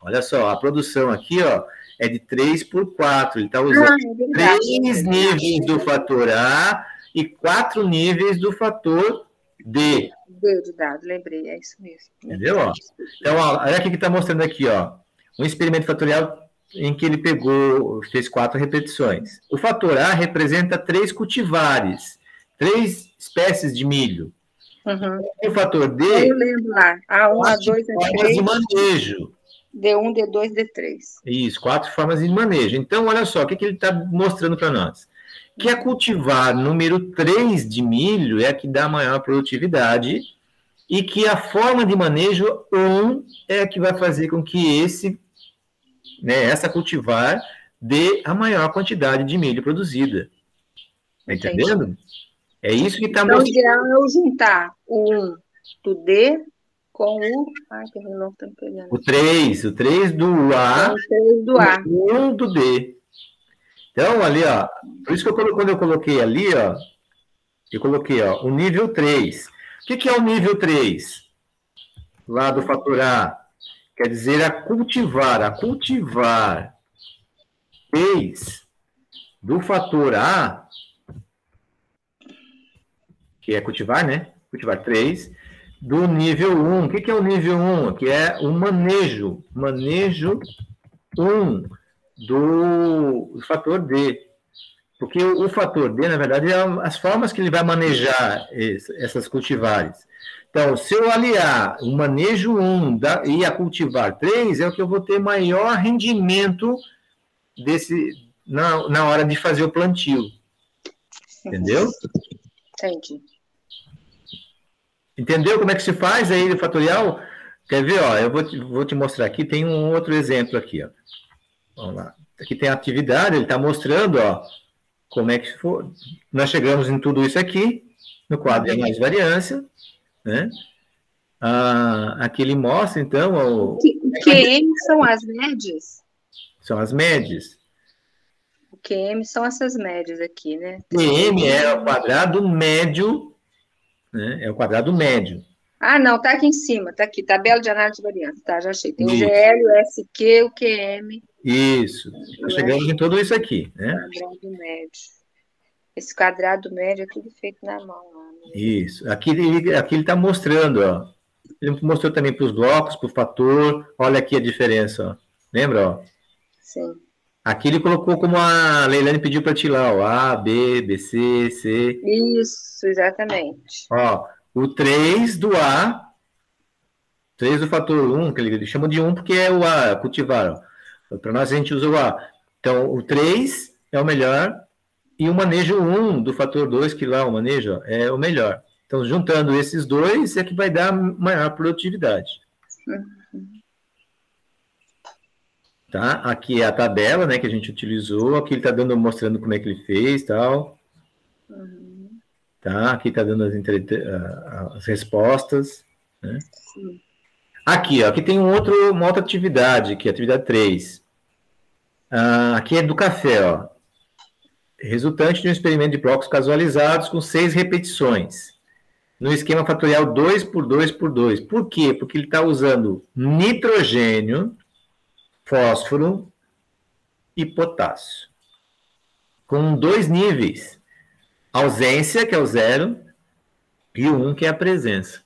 olha só, a produção aqui, ó, é de 3 por 4, ele está usando ah, é 3 níveis do fator A e 4 níveis do fator D. D de dado, lembrei, é isso mesmo. Entendeu? Ó? Então, ó, olha o que está mostrando aqui, ó, um experimento fatorial em que ele pegou, fez quatro repetições. O fator A representa três cultivares, três espécies de milho. Uhum. O fator D. Eu lembro lá. A1, A2, A3. de manejo. D1, D2, D3. Isso, quatro formas de manejo. Então, olha só, o que, que ele está mostrando para nós? Que a cultivar número 3 de milho é a que dá maior produtividade e que a forma de manejo 1 é a que vai fazer com que esse né, essa cultivar dê a maior quantidade de milho produzida. Tá entendendo? É isso que está então, mostrando. Então, o ideal é eu juntar o 1 do D com o. Ai, que relógio tá pegando. O 3, o 3 do A. O 3 do A. O 1 do D. Então, ali, ó. Por isso que eu, quando eu coloquei ali, ó. Eu coloquei, ó, o nível 3. O que, que é o nível 3? Lá do fator A quer dizer a cultivar, a cultivar 3 do fator A, que é cultivar, né? Cultivar 3, do nível 1. O que é o nível 1? Que é o manejo, manejo 1 do, do fator D. Porque o, o, fator D, na verdade, é as formas que ele vai manejar essas cultivares. Então, se eu aliar o manejo 1 da, e a cultivar 3, é o que eu vou ter maior rendimento desse, na, na hora de fazer o plantio. Entendeu? Entendi. Entendeu como é que se faz aí o fatorial? Quer ver? Ó, eu vou te, vou te mostrar aqui. Tem um outro exemplo aqui. Ó. Vamos lá. Aqui tem a atividade, ele está mostrando ó, como é que for. Nós chegamos em tudo isso aqui, no quadro de mais variância. Né? Ah, aqui ele mostra, então. O, o QM são as médias? São as médias. O QM são essas médias aqui, né? QM é o quadrado médio, né? É o quadrado médio. Ah, não, tá aqui em cima, tá aqui, tabela de análise de variância, tá, já achei. Tem isso. o GL, o SQ, o QM. Isso, nós chegamos em tudo isso aqui, né? Quadrado médio. Esse quadrado médio é tudo feito na mão. Isso. Aqui ele aqui está mostrando, ó. Ele mostrou também para os blocos, para o fator. Olha aqui a diferença, ó. Lembra, ó? Sim. Aqui ele colocou como a Leilane pediu para ti lá, ó, A, B, B, C, C. Isso, exatamente. Ó, o 3 do A, 3 do fator 1, que ele chama de 1 porque é o A, cultivar. Para nós a gente usa o A. Então, o 3 é o melhor e o manejo 1 do fator 2, que lá o manejo é o melhor. Então, juntando esses dois é que vai dar maior produtividade. Tá? Aqui é a tabela, né, que a gente utilizou. Aqui ele está dando, mostrando como é que ele fez, tal. Tá? Aqui está dando as, entre... as respostas. Né? Aqui, ó, aqui tem um outro, uma outra atividade, que é a atividade 3. Ah, aqui é do café, ó. Resultante de um experimento de blocos casualizados com seis repetições. No esquema fatorial 2 por 2 por 2. Por quê? Porque ele está usando nitrogênio fósforo e potássio. Com dois níveis: ausência, que é o zero, e o um, que é a presença.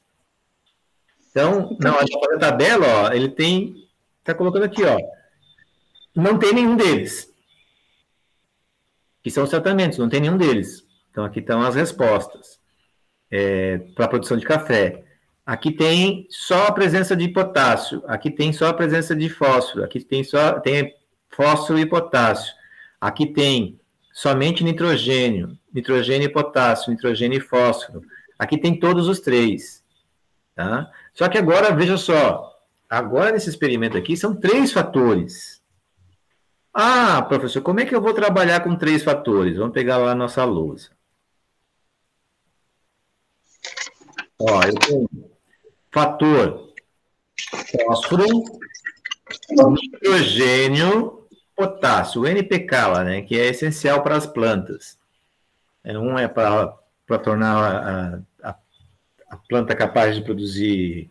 Então, na hora de fazer a tabela, ó, ele tem. Está colocando aqui, ó. Não tem nenhum deles. Que são os tratamentos, não tem nenhum deles. Então, aqui estão as respostas é, para a produção de café. Aqui tem só a presença de potássio, aqui tem só a presença de fósforo, aqui tem só tem fósforo e potássio. Aqui tem somente nitrogênio, nitrogênio e potássio, nitrogênio e fósforo. Aqui tem todos os três, tá? Só que agora veja só, agora nesse experimento aqui são três fatores. Ah, professor, como é que eu vou trabalhar com três fatores? Vamos pegar lá a nossa lousa. Ó, eu tenho fator fósforo, nitrogênio, potássio, NPK lá, né, que é essencial para as plantas. É, um é para tornar a, a, a, planta capaz de produzir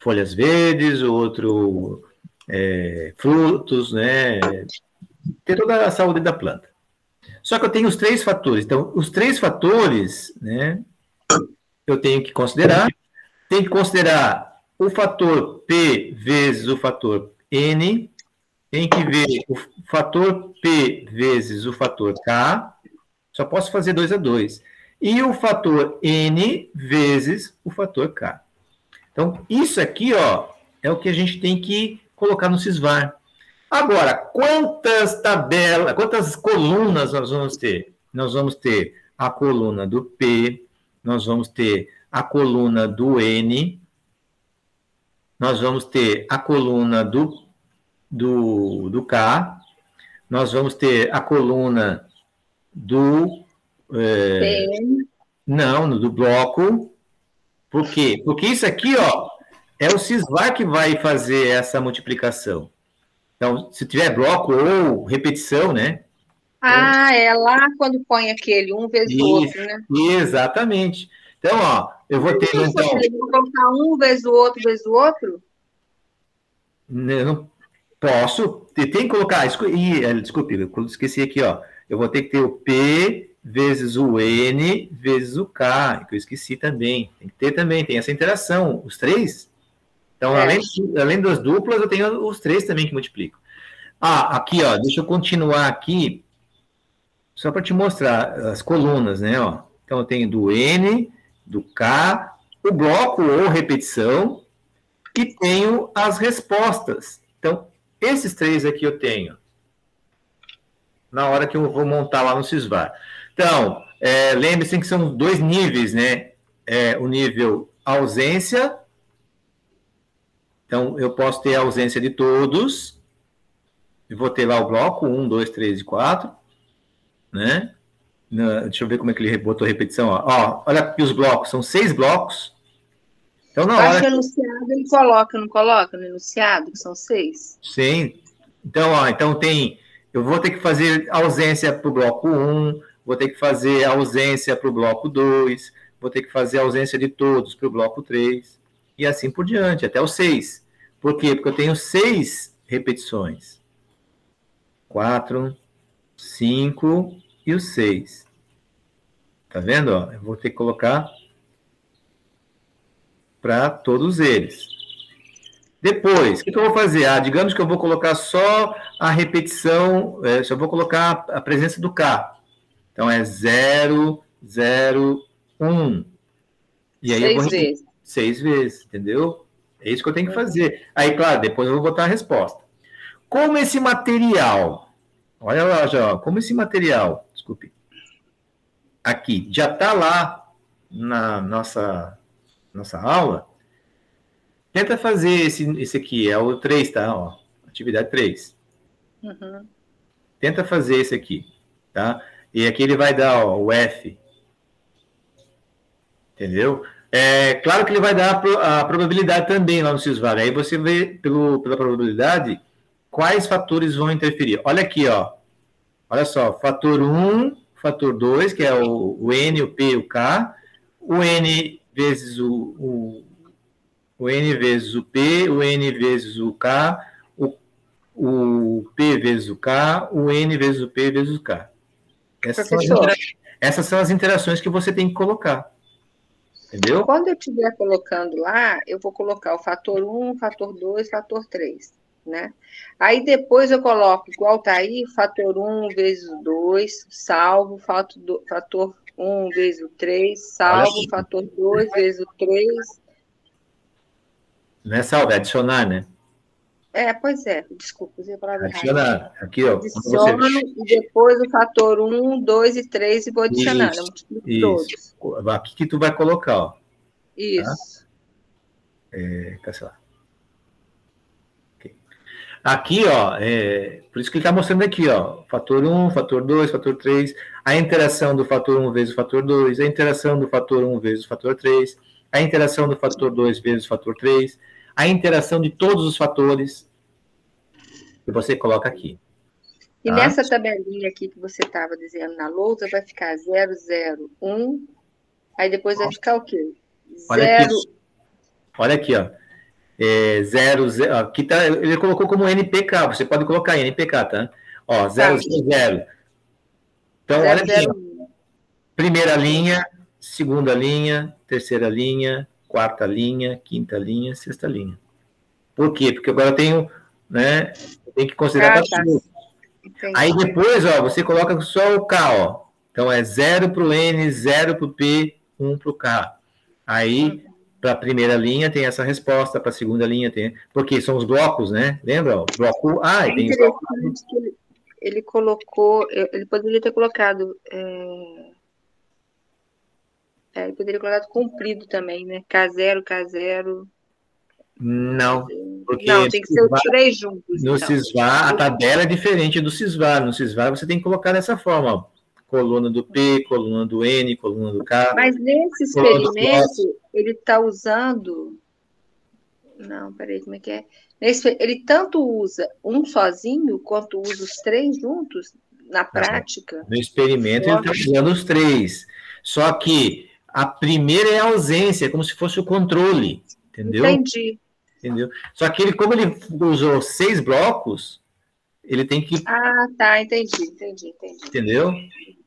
folhas verdes, o outro é, frutos, né, ter toda a saúde da planta. Só que eu tenho os três fatores. Então, os três fatores, né, eu tenho que considerar tem que considerar o fator P vezes o fator N, tem que ver o fator P vezes o fator K, só posso fazer 2 a 2, e o fator N vezes o fator K. Então, isso aqui, ó, é o que a gente tem que colocar no CISVAR. Agora, quantas tabelas, quantas colunas nós vamos ter? Nós vamos ter a coluna do P, nós vamos ter a coluna do N, nós vamos ter a coluna do, do, do K, nós vamos ter a coluna do. É, não, do bloco. Por quê? Porque isso aqui, ó, é o Cisvar que vai fazer essa multiplicação. Então, se tiver bloco ou repetição, né? Ah, é lá quando põe aquele um vezes o outro, né? Exatamente. Então, ó, eu vou ter. Então, vou colocar um vezes o outro, vezes o outro? Eu não posso. Tem que colocar. Ih, é, desculpe, eu esqueci aqui, ó. Eu vou ter que ter o P vezes o N vezes o K, que eu esqueci também. Tem que ter também, tem essa interação, os três. Então, é. além, além das duplas, eu tenho os três também que multiplico. Ah, aqui, ó, deixa eu continuar aqui, só para te mostrar as colunas, né, ó. Então, eu tenho do N, do K, o bloco ou repetição, e tenho as respostas. Então, esses três aqui eu tenho. Na hora que eu vou montar lá no Cisvar. Então, é, lembre-se que são dois níveis, né? É, o nível ausência. Então, eu posso ter a ausência de todos. E vou ter lá o bloco 1, 2, 3 e 4. Né? deixa eu ver como é que ele botou a repetição. Ó. ó olha aqui os blocos, são seis blocos. Então, na hora. Que enunciado ele coloca, não coloca no enunciado, que são seis? Sim. Então, ó, então tem. Eu vou ter que fazer ausência para o bloco 1, vou ter que fazer ausência para o bloco 2, vou ter que fazer ausência de todos para o bloco 3, e assim por diante, até o 6. Por quê? Porque eu tenho seis repetições. 4, 5 e o 6. Tá vendo? Ó? Eu vou ter que colocar para todos eles. Depois, o que, que, eu vou fazer? Ah, digamos que eu vou colocar só a repetição, é, só vou colocar a presença do K. Então é 0, 0, 1. E aí seis eu vou vezes. Seis vezes, entendeu? É isso que eu tenho que fazer. Aí, claro, depois eu vou botar a resposta. Como esse material, olha lá já, como esse material, desculpe, aqui, já está lá na nossa, nossa aula, tenta fazer esse, esse aqui, é o 3, tá? Ó, atividade 3. Uhum. Tenta fazer esse aqui, tá? E aqui ele vai dar ó, o F. Entendeu? É claro que ele vai dar a probabilidade também lá no Cisvar. Aí você vê pelo, pela probabilidade quais fatores vão interferir. Olha aqui, ó. Olha só, fator 1, fator 2, que é o, o N, o P e o K, o N vezes o, o, o, N vezes o P, o N vezes o K, o, o P vezes o K, o N vezes o P vezes o K. Essas são, essas são as interações que você tem que colocar. Entendeu? Quando eu estiver colocando lá, eu vou colocar o fator 1, fator 2, fator 3, né? Aí depois eu coloco, igual tá aí, fator 1 vezes o 2, salvo, fator, fator 1 vezes o 3, salvo, fator 2 vezes o 3. Não é salvo, é adicionar, né? É, pois é, desculpa, usei a palavra Adicionar, aqui, ó. Adiciono você... e depois o fator 1, 2 e 3 e vou adicionar, isso, isso. todos. Aqui que tu vai colocar, ó. Isso. Tá? É, cancelar. Okay. Aqui, ó, é, por isso que ele está mostrando aqui, ó, fator 1, fator 2, fator 3, a interação do fator 1 vezes o fator 2, a interação do fator 1 vezes o fator 3, a interação do fator 2 vezes o fator 3, a interação de todos os fatores que você coloca aqui. E tá? nessa tabelinha aqui que você estava dizendo na lousa, vai ficar 0, 0, 1, aí depois vai ficar o quê? Olha zero... aqui, olha aqui, ó. É, zero, zero, aqui tá, ele colocou como NPK, você pode colocar NPK, tá? Ó, 0, 0, 0. Então, zero, olha aqui. Zero. Primeira linha, segunda linha, terceira linha, quarta linha, quinta linha, sexta linha. Por quê? Porque agora eu tenho, né, tem que considerar ah, tá. Aí depois, ó, você coloca só o K, ó. Então é 0 para o N, 0 para o P, 1 um para o K. Aí, para a primeira linha tem essa resposta, para a segunda linha tem. Porque são os blocos, né? Lembra? O bloco A. É tem ele, ele, colocou, ele poderia ter colocado. É, é, ele poderia ter colocado comprido também, né? K0, K0. Não, porque não, tem que ser os três juntos. No então. CISVAR, a tabela é diferente do CISVAR. No CISVAR, você tem que colocar dessa forma: ó coluna do P, coluna do N, coluna do K. Mas nesse experimento, ele está usando. Não, peraí, como é que é? Nesse, ele tanto usa um sozinho, quanto usa os três juntos na prática. No experimento, ele está usando os três. Só que a primeira é a ausência, como se fosse o controle. Entendeu? Entendi. Entendeu? Só que ele, como ele usou seis blocos, ele tem que. Ah, tá, entendi, entendi, entendi. Entendeu?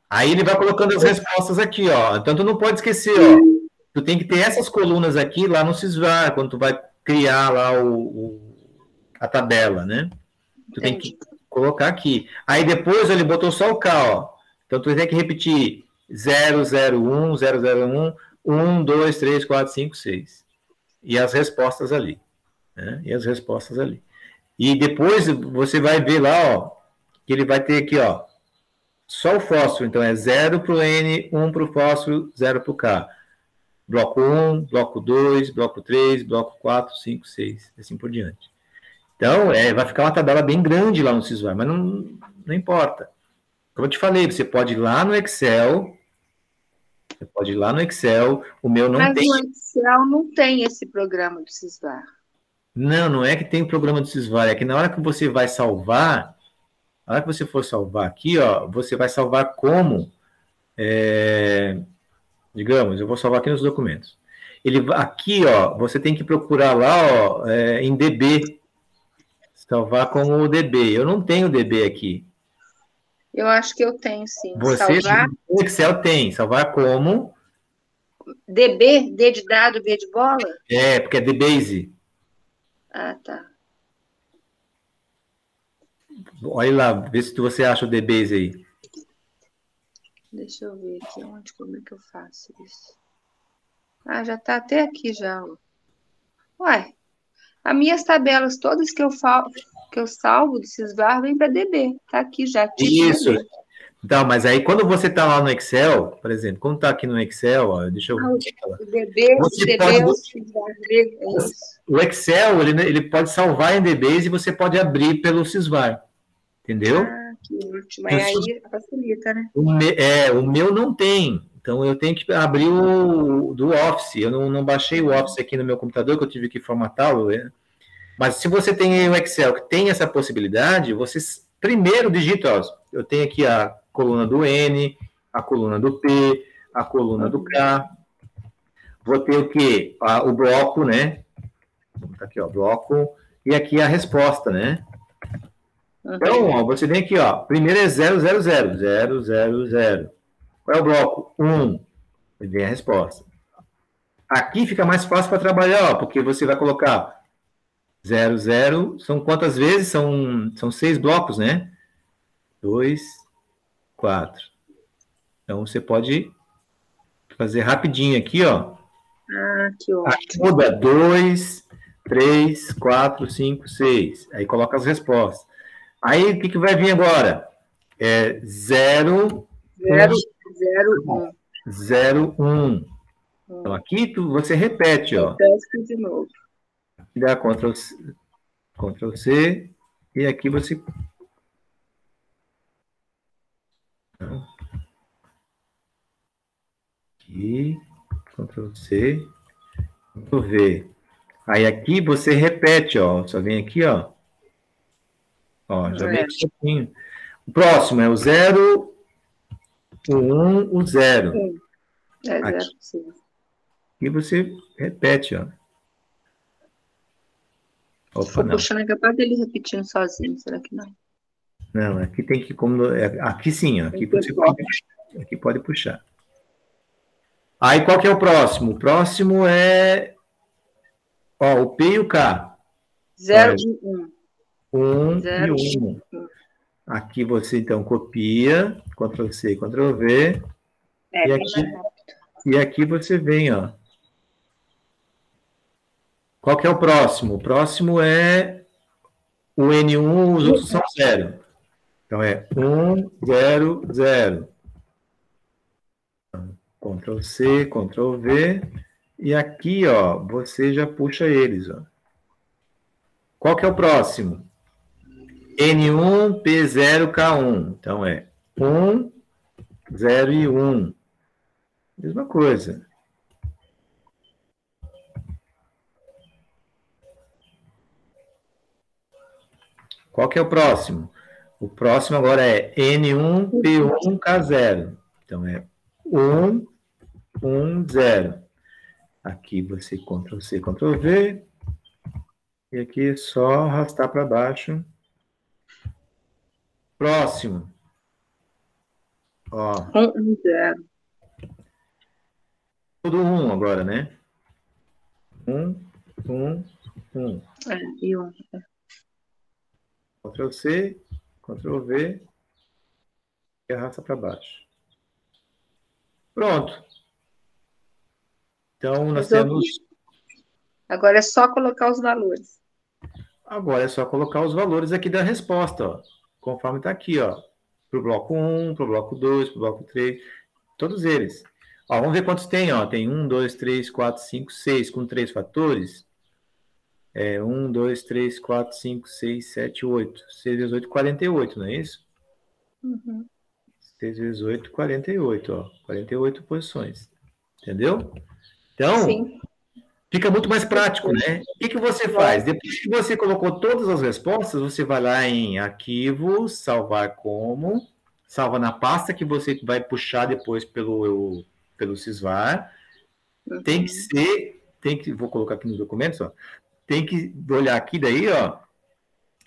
Aí ele vai colocando as respostas aqui, ó. Então tu não pode esquecer, ó. Tu tem que ter essas colunas aqui lá no Sysvar, quando tu vai criar lá o, o a tabela, né? Tu tem que colocar aqui. Aí depois ele botou só o K, ó. Então tu tem que repetir 001, 001, 1, 2, 3, 4, 5, 6. E as respostas ali. Né? E as respostas ali. E depois você vai ver lá, ó, que ele vai ter aqui, ó, só o fósforo, então é 0 para o N, 1 para o fósforo, 0 para o K. Bloco 1, bloco 2, bloco 3, bloco 4, 5, 6, assim por diante. Então, é, vai ficar uma tabela bem grande lá no Sysvar, mas não, não importa. Como eu te falei, você pode ir lá no Excel, você pode ir lá no Excel, o meu não mas tem... Mas no Excel não tem esse programa do Sysvar. Não, não é que tem o programa do Sysvar, é que na hora que você vai salvar, na hora que você for salvar aqui, ó, você vai salvar como, é, digamos, eu vou salvar aqui nos documentos. Ele aqui, ó, você tem que procurar lá, ó, é, em DB, salvar como DB. Eu não tenho DB aqui. Eu acho que eu tenho, sim. Você salvar... no Excel tem, salvar como DB, D de dado, B de bola? É, porque é DBase. Ah, tá. Olha lá, vê se você acha o DBase aí. Deixa eu ver aqui onde, como é que eu faço isso. Ah, já tá até aqui já. Ué, as minhas tabelas todas que eu, falo, que eu salvo do Cisvar vem para DB. Tá aqui já. tipo Isso. DB. Então, mas aí quando você está lá no Excel, por exemplo, quando está aqui no Excel, ó, deixa eu. Ah, O DB, Você DB pode- é o Cisvar D, é. O Excel, ele, ele pode salvar em DBase e você pode abrir pelo Sysvar. Entendeu? Ah, que último. Aí, aí facilita, né? O, me- é, o meu não tem. Então eu tenho que abrir o do Office. Eu não, não baixei o Office aqui no meu computador, que eu tive que formatá-lo. né? Mas se você tem o Excel que tem essa possibilidade, você primeiro digita, ó, eu tenho aqui a coluna do N, a coluna do P, a coluna do K. Vou ter o quê? Ah, o bloco, né? Botar aqui, ó, bloco. E aqui a resposta, né? Então, ó, você vem aqui, ó. Primeiro é 000, 000, 000. Qual é o bloco? 1. E vem a resposta. Aqui fica mais fácil para trabalhar, ó, porque você vai colocar 0, 0. São quantas vezes? São, são seis blocos, né? 2, 4. Então, você pode fazer rapidinho aqui, ó. Ah, que Aqui ótimo. muda 2, 3, 4, 5, 6. Aí coloca as respostas. Aí o que, que vai vir agora? É 0, Zero, zero, um. 0, 1. Então aqui tu, você repete, ó. Teste de novo. Aqui dá Ctrl Ctrl C e aqui você. Aqui, Ctrl C, Ctrl V. Aí aqui você repete, ó. Só vem aqui, ó. Ó, já vem É. aqui. certinho. O próximo é o 0, o 1, um, o 0. É Aqui. zero, sim. E você repete, ó. Opa, Tô não. puxando, é capaz dele repetindo sozinho, será que não? Não, aqui tem que como é, aqui sim, aqui você pode, aqui pode puxar. Aí qual que é o próximo? O próximo é ó, o P e o K. Zero Olha. e um. Um Zero. e um. Aqui você então copia, Ctrl C, Ctrl V, É, E bem aqui? e aqui você vem, ó. Qual que é o próximo? O próximo é o N1, os outros são zero. Então é 1, 0, 0. Ctrl C, Ctrl V. E aqui, ó, você já puxa eles, ó. Qual que é o próximo? N1, P0, K1. Então é 1, 0 e 1. Mesma coisa. Qual que é o próximo? O próximo agora é N1, P1, K0. Então é 1, 1, 0. Aqui você Ctrl C, Ctrl V. E aqui é só arrastar para baixo. Próximo. Ó, Um, um, zero. tudo 1 agora, né? 1, 1, 1. É, e um. Ctrl C, Ctrl V e arrasta para baixo. Pronto. Então, nós Resolvi. temos. Agora é só colocar os valores. Agora é só colocar os valores aqui da resposta, ó, conforme está aqui, ó. Para o bloco 1, para o bloco 2, para o bloco 3, todos eles. Ó, vamos ver quantos tem, ó. Tem 1, 2, 3, 4, 5, 6, com três fatores. É 1, 2, 3, 4, 5, 6, 7, 8. 6 vezes 8, 48, não é isso? Uhum. 6 vezes 8, 48, ó. 48 posições. Entendeu? Então, Sim. fica muito mais prático, né? O que, que você faz? Depois que você colocou todas as respostas, você vai lá em arquivo, salvar como, salva na pasta que você vai puxar depois pelo, pelo Sysvar. Tem que ser, tem que, vou colocar aqui nos documentos, ó. Tem que olhar aqui daí, ó,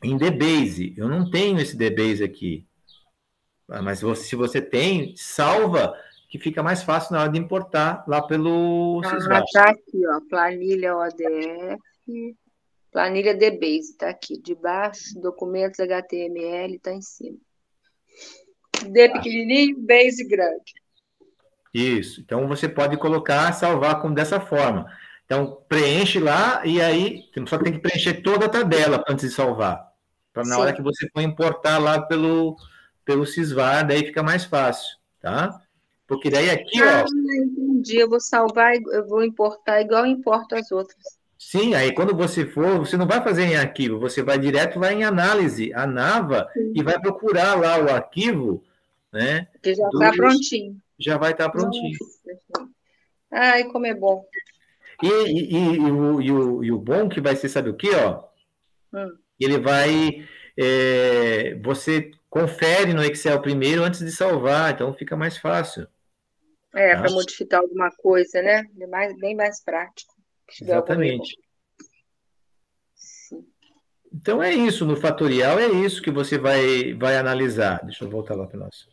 em DBase. Eu não tenho esse DBase aqui. Ah, Mas você- se você tem, salva, que fica mais fácil na hora de importar lá pelo Ah, tá aqui, ó. Planilha ODF. Planilha DBase, está aqui, de baixo, documentos HTML, está em cima. D pequenininho, base grande. Isso. Então você pode colocar, salvar como dessa forma. Então preenche lá e aí só tem que preencher toda a tabela antes de salvar. Para na Sim. hora que você for importar lá pelo pelo Cisvar, daí fica mais fácil, tá? Porque daí aqui, ah, ó. entendi. Eu vou salvar, eu vou importar igual eu importo as outras. Sim, aí quando você for, você não vai fazer em arquivo, você vai direto lá em análise, a Nava, Sim. e vai procurar lá o arquivo, né? Que já está prontinho. Já vai estar tá prontinho. Nossa. Ai, como é bom. E, e, e, e, o, e, o, e o bom que vai ser, sabe o que, ó? Hum. Ele vai. É, você confere no Excel primeiro antes de salvar, então fica mais fácil. É, tá? para modificar alguma coisa, né? É mais, bem mais prático. Exatamente. Então é isso, no fatorial é isso que você vai, vai analisar. Deixa eu voltar lá para o nosso.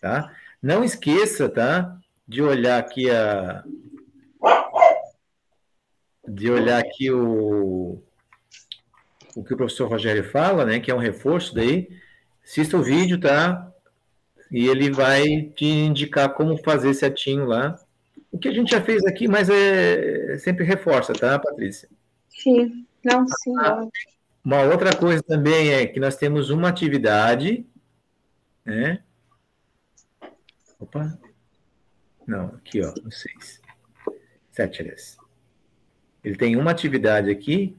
Tá? Não esqueça, tá? De olhar aqui a. De olhar aqui o, o que o professor Rogério fala, né? Que é um reforço daí. Assista o vídeo, tá? E ele vai te indicar como fazer certinho lá o que a gente já fez aqui, mas é, sempre reforça, tá, Patrícia? Sim, não, sim. Ah, uma outra coisa também é que nós temos uma atividade, né? Opa. Não, aqui, ó, no 6. 7, aliás. Ele tem uma atividade aqui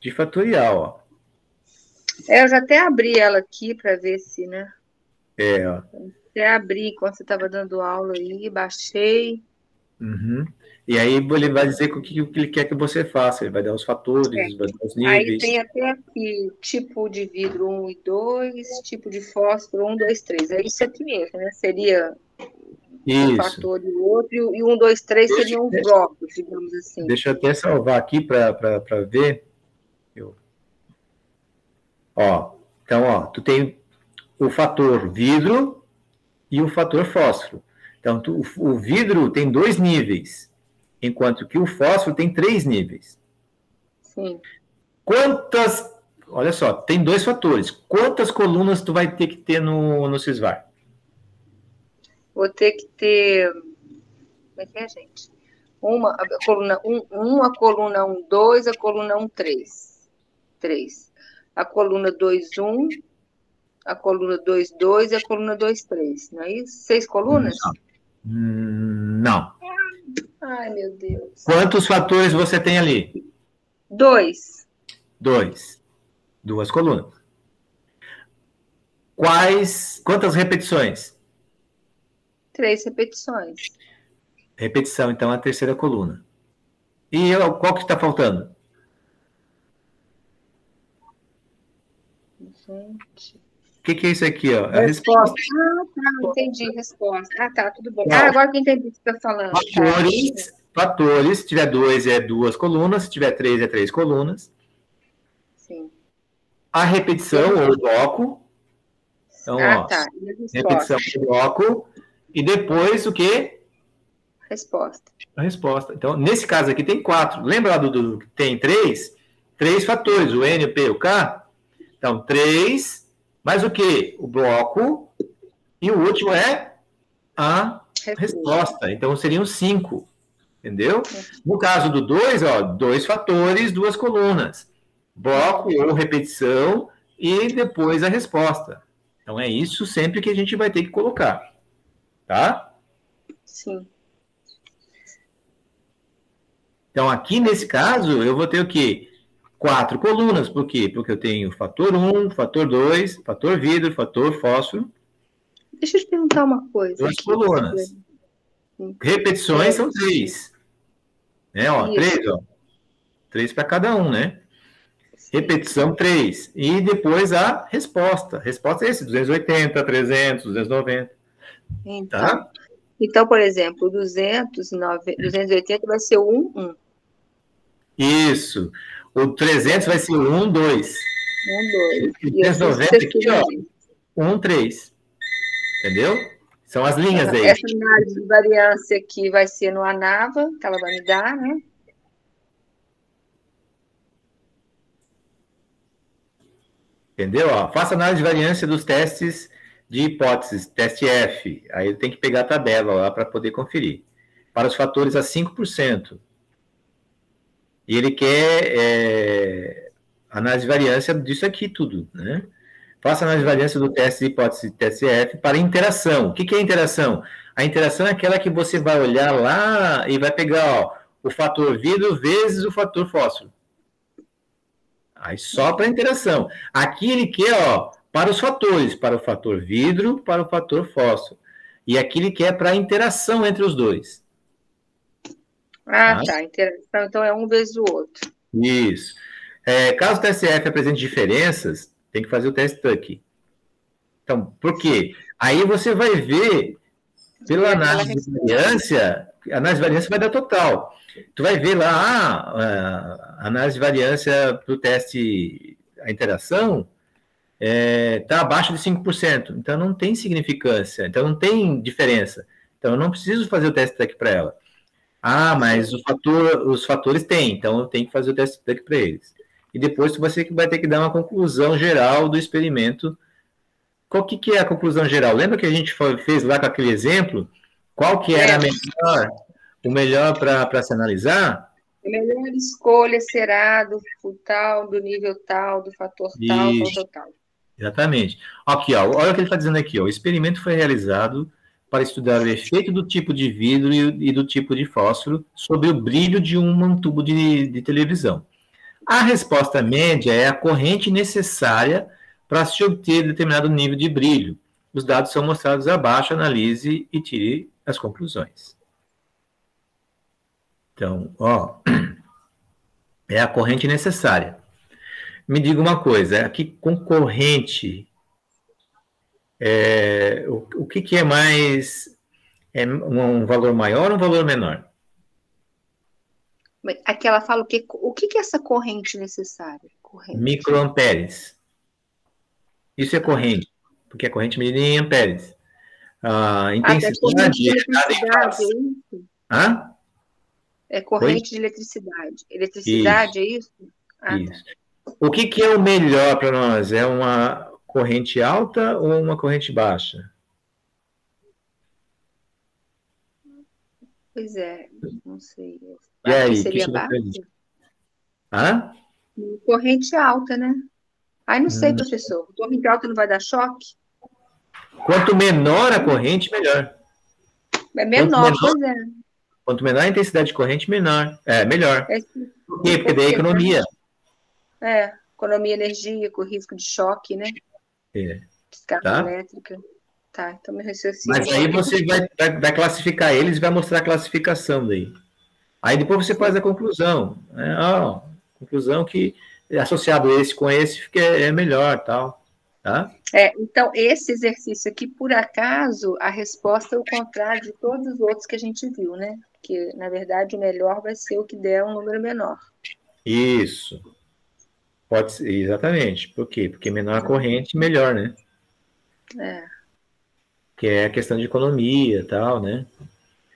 de fatorial, ó. É, eu já até abri ela aqui para ver se, né? É, ó. Até abri quando você estava dando aula aí, baixei. Uhum. E aí ele vai dizer o que, o que ele quer que você faça, ele vai dar os fatores, é. vai dar os níveis. Aí tem até aqui tipo de vidro 1 e 2, tipo de fósforo 1, 2, 3. É isso aqui mesmo, né? Seria isso. um fator e outro, e 1, 2, 3 seriam os blocos, digamos assim. Deixa eu até salvar aqui para ver. Eu... Ó, então, ó, tu tem o fator vidro e o fator fósforo. Então, tu, o vidro tem dois níveis, enquanto que o fósforo tem três níveis. Sim. Quantas. Olha só, tem dois fatores. Quantas colunas tu vai ter que ter no, no CISVAR? Vou ter que ter. Como é que é, gente? Uma, a coluna 1, um, a coluna 1, 2, a coluna 1, 3. 3. A coluna 2, 1, a coluna 2, 2 e a coluna 2, 3. Não é isso? Seis colunas? Não. Não. Ai, meu Deus. Quantos fatores você tem ali? Dois. Dois. Duas colunas. Quais, quantas repetições? Três repetições. Repetição, então, a terceira coluna. E qual que está faltando? Gente. O que, que, é isso aqui, ó? A resposta. Ah, tá, entendi, resposta. Ah, tá, tudo bom. Ah, agora que entendi o que você está falando. Fatores, tá. fatores, se tiver dois é duas colunas, se tiver três é três colunas. Sim. A repetição ou bloco. Então, ah, ó, tá. repetição ou bloco. E depois o quê? Resposta. A resposta. Então, nesse caso aqui tem quatro. Lembra lá do, do tem três? Três fatores, o N, o P, o K. Então, três mas o que? O bloco. E o último é a resposta. Então seriam cinco. Entendeu? No caso do dois, ó, dois fatores, duas colunas. Bloco ou repetição e depois a resposta. Então é isso sempre que a gente vai ter que colocar. Tá? Sim. Então aqui nesse caso eu vou ter o quê? quatro colunas. Por quê? Porque eu tenho fator 1, fator 2, fator vidro, fator fósforo. Deixa eu te perguntar uma coisa. Duas colunas. Repetições é. são três. Né, ó, três, ó. Três para cada um, né? Repetição, três. E depois a resposta. Resposta é esse, 280, 300, 290. Então, tá? então por exemplo, 200, 280 vai ser 1, 1. Isso. O 300 vai ser o 1, 2. 1, 2. E 390 aqui, ó, 1, 3. Entendeu? São as linhas aí. Essa análise de variância aqui vai ser no ANAVA, que ela vai me dar, né? Entendeu? Ó, faça análise de variância dos testes de hipóteses, teste F. Aí tem que pegar a tabela lá para poder conferir. Para os fatores a 5%. E ele quer é, análise de variância disso aqui tudo, né? Faça análise de variância do teste de hipótese teste F para interação. O que, que é interação? A interação é aquela que você vai olhar lá e vai pegar ó, o fator vidro vezes o fator fósforo. Aí só para interação. Aqui ele quer, ó, para os fatores, para o fator vidro, para o fator fósforo. E aqui ele quer para a interação entre os dois. Ah, tá. tá. Interação, então é um vezes o outro. Isso. É, caso o TSF apresente diferenças, tem que fazer o teste Tuck. Então, por quê? Aí você vai ver, pela análise de variância, a análise de variância vai dar total tu vai ver lá, ah, a análise de variância para o teste, a interação, está é, tá abaixo de 5%. Então, não tem significância, então não tem diferença. Então, eu não preciso fazer o teste TEC para ela. Ah, mas o fator, os fatores têm, então eu tenho que fazer o teste TEC para eles. E depois você vai ter que dar uma conclusão geral do experimento. Qual que, que é a conclusão geral? Lembra que a gente fez lá com aquele exemplo? Qual que era a melhor o melhor para se analisar? A melhor escolha será do tal, do nível tal, do fator tal, tal, tal. Exatamente. Aqui, ó, olha o que ele está dizendo aqui. Ó, o experimento foi realizado para estudar o efeito do tipo de vidro e, do tipo de fósforo sobre o brilho de um tubo de, de televisão. A resposta média é a corrente necessária para se obter determinado nível de brilho. Os dados são mostrados abaixo, analise e tire as conclusões. Então, ó, é a corrente necessária. Me diga uma coisa, aqui com corrente, é, o, o que, que, é mais, é um valor maior ou um valor menor? Aqui ela fala o que, o que, que é essa corrente necessária? Corrente. Microamperes. Isso é corrente, porque a corrente medida em amperes. A intensidade ah, é, é Hã? É corrente Oi? de eletricidade. Eletricidade, isso. é isso? Ah, tá. isso. Tá. O que, que é o melhor para nós? É uma corrente alta ou uma corrente baixa? Pois é, não sei. E aí, seria que baixa? Hã? Corrente alta, né? Ai, não sei, hum. professor. Corrente alta não vai dar choque? Quanto menor a corrente, melhor. É menor, menor, pois é. Quanto menor a intensidade de corrente, menor. É, melhor. É, Por quê? Porque daí é economia. É, economia, energia, com risco de choque, né? É. Descarga tá? elétrica. Tá, então meu raciocínio. Mas aí você vai, vai, vai, classificar eles e vai mostrar a classificação daí. Aí depois você faz a conclusão. Né? Ah, conclusão que associado esse com esse fica, é melhor, tal. Tá? É, então, esse exercício aqui, por acaso, a resposta é o contrário de todos os outros que a gente viu, né? que na verdade o melhor vai ser o que der um número menor. Isso. Pode ser, exatamente. Por quê? Porque menor a corrente, melhor, né? É. Que é a questão de economia e tal, né?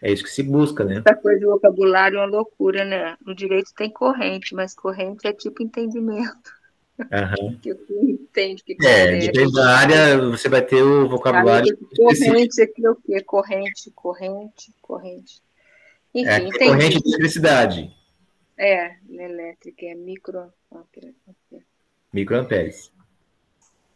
É isso que se busca, né? Essa coisa do vocabulário é uma loucura, né? No direito tem corrente, mas corrente é tipo entendimento. Uhum. que entende que é, depende da área, você vai ter o vocabulário. Corrente aqui é o quê? Corrente, corrente, corrente. Enfim, é corrente de eletricidade. É, elétrica, é micro. Microamperes.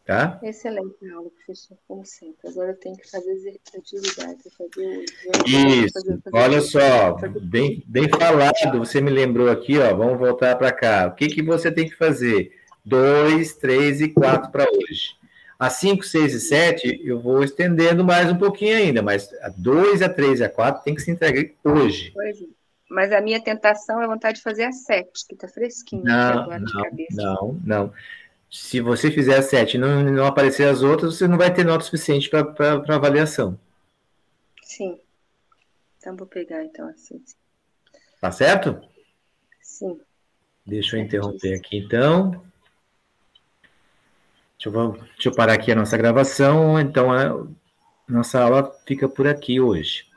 Tá? Excelente aula, professor, como sempre. Agora eu tenho que fazer atividade, fazer Isso, fazer, fazer, olha só, bem, bem falado, você me lembrou aqui, ó, vamos voltar para cá. O que, que você tem que fazer? Dois, três e quatro para hoje. A 5, 6 e 7, eu vou estendendo mais um pouquinho ainda, mas a 2, a 3 e a 4 tem que se entregar hoje. Pois é. Mas a minha tentação é a vontade de fazer a 7, que está fresquinho não, agora não, de cabeça. Não, não. Se você fizer a 7 e não, não aparecer as outras, você não vai ter nota suficiente para avaliação. Sim. Então vou pegar então assim. Tá certo? Sim. Deixa eu interromper aqui então. Deixa eu, deixa eu parar aqui a nossa gravação. Então, a nossa aula fica por aqui hoje.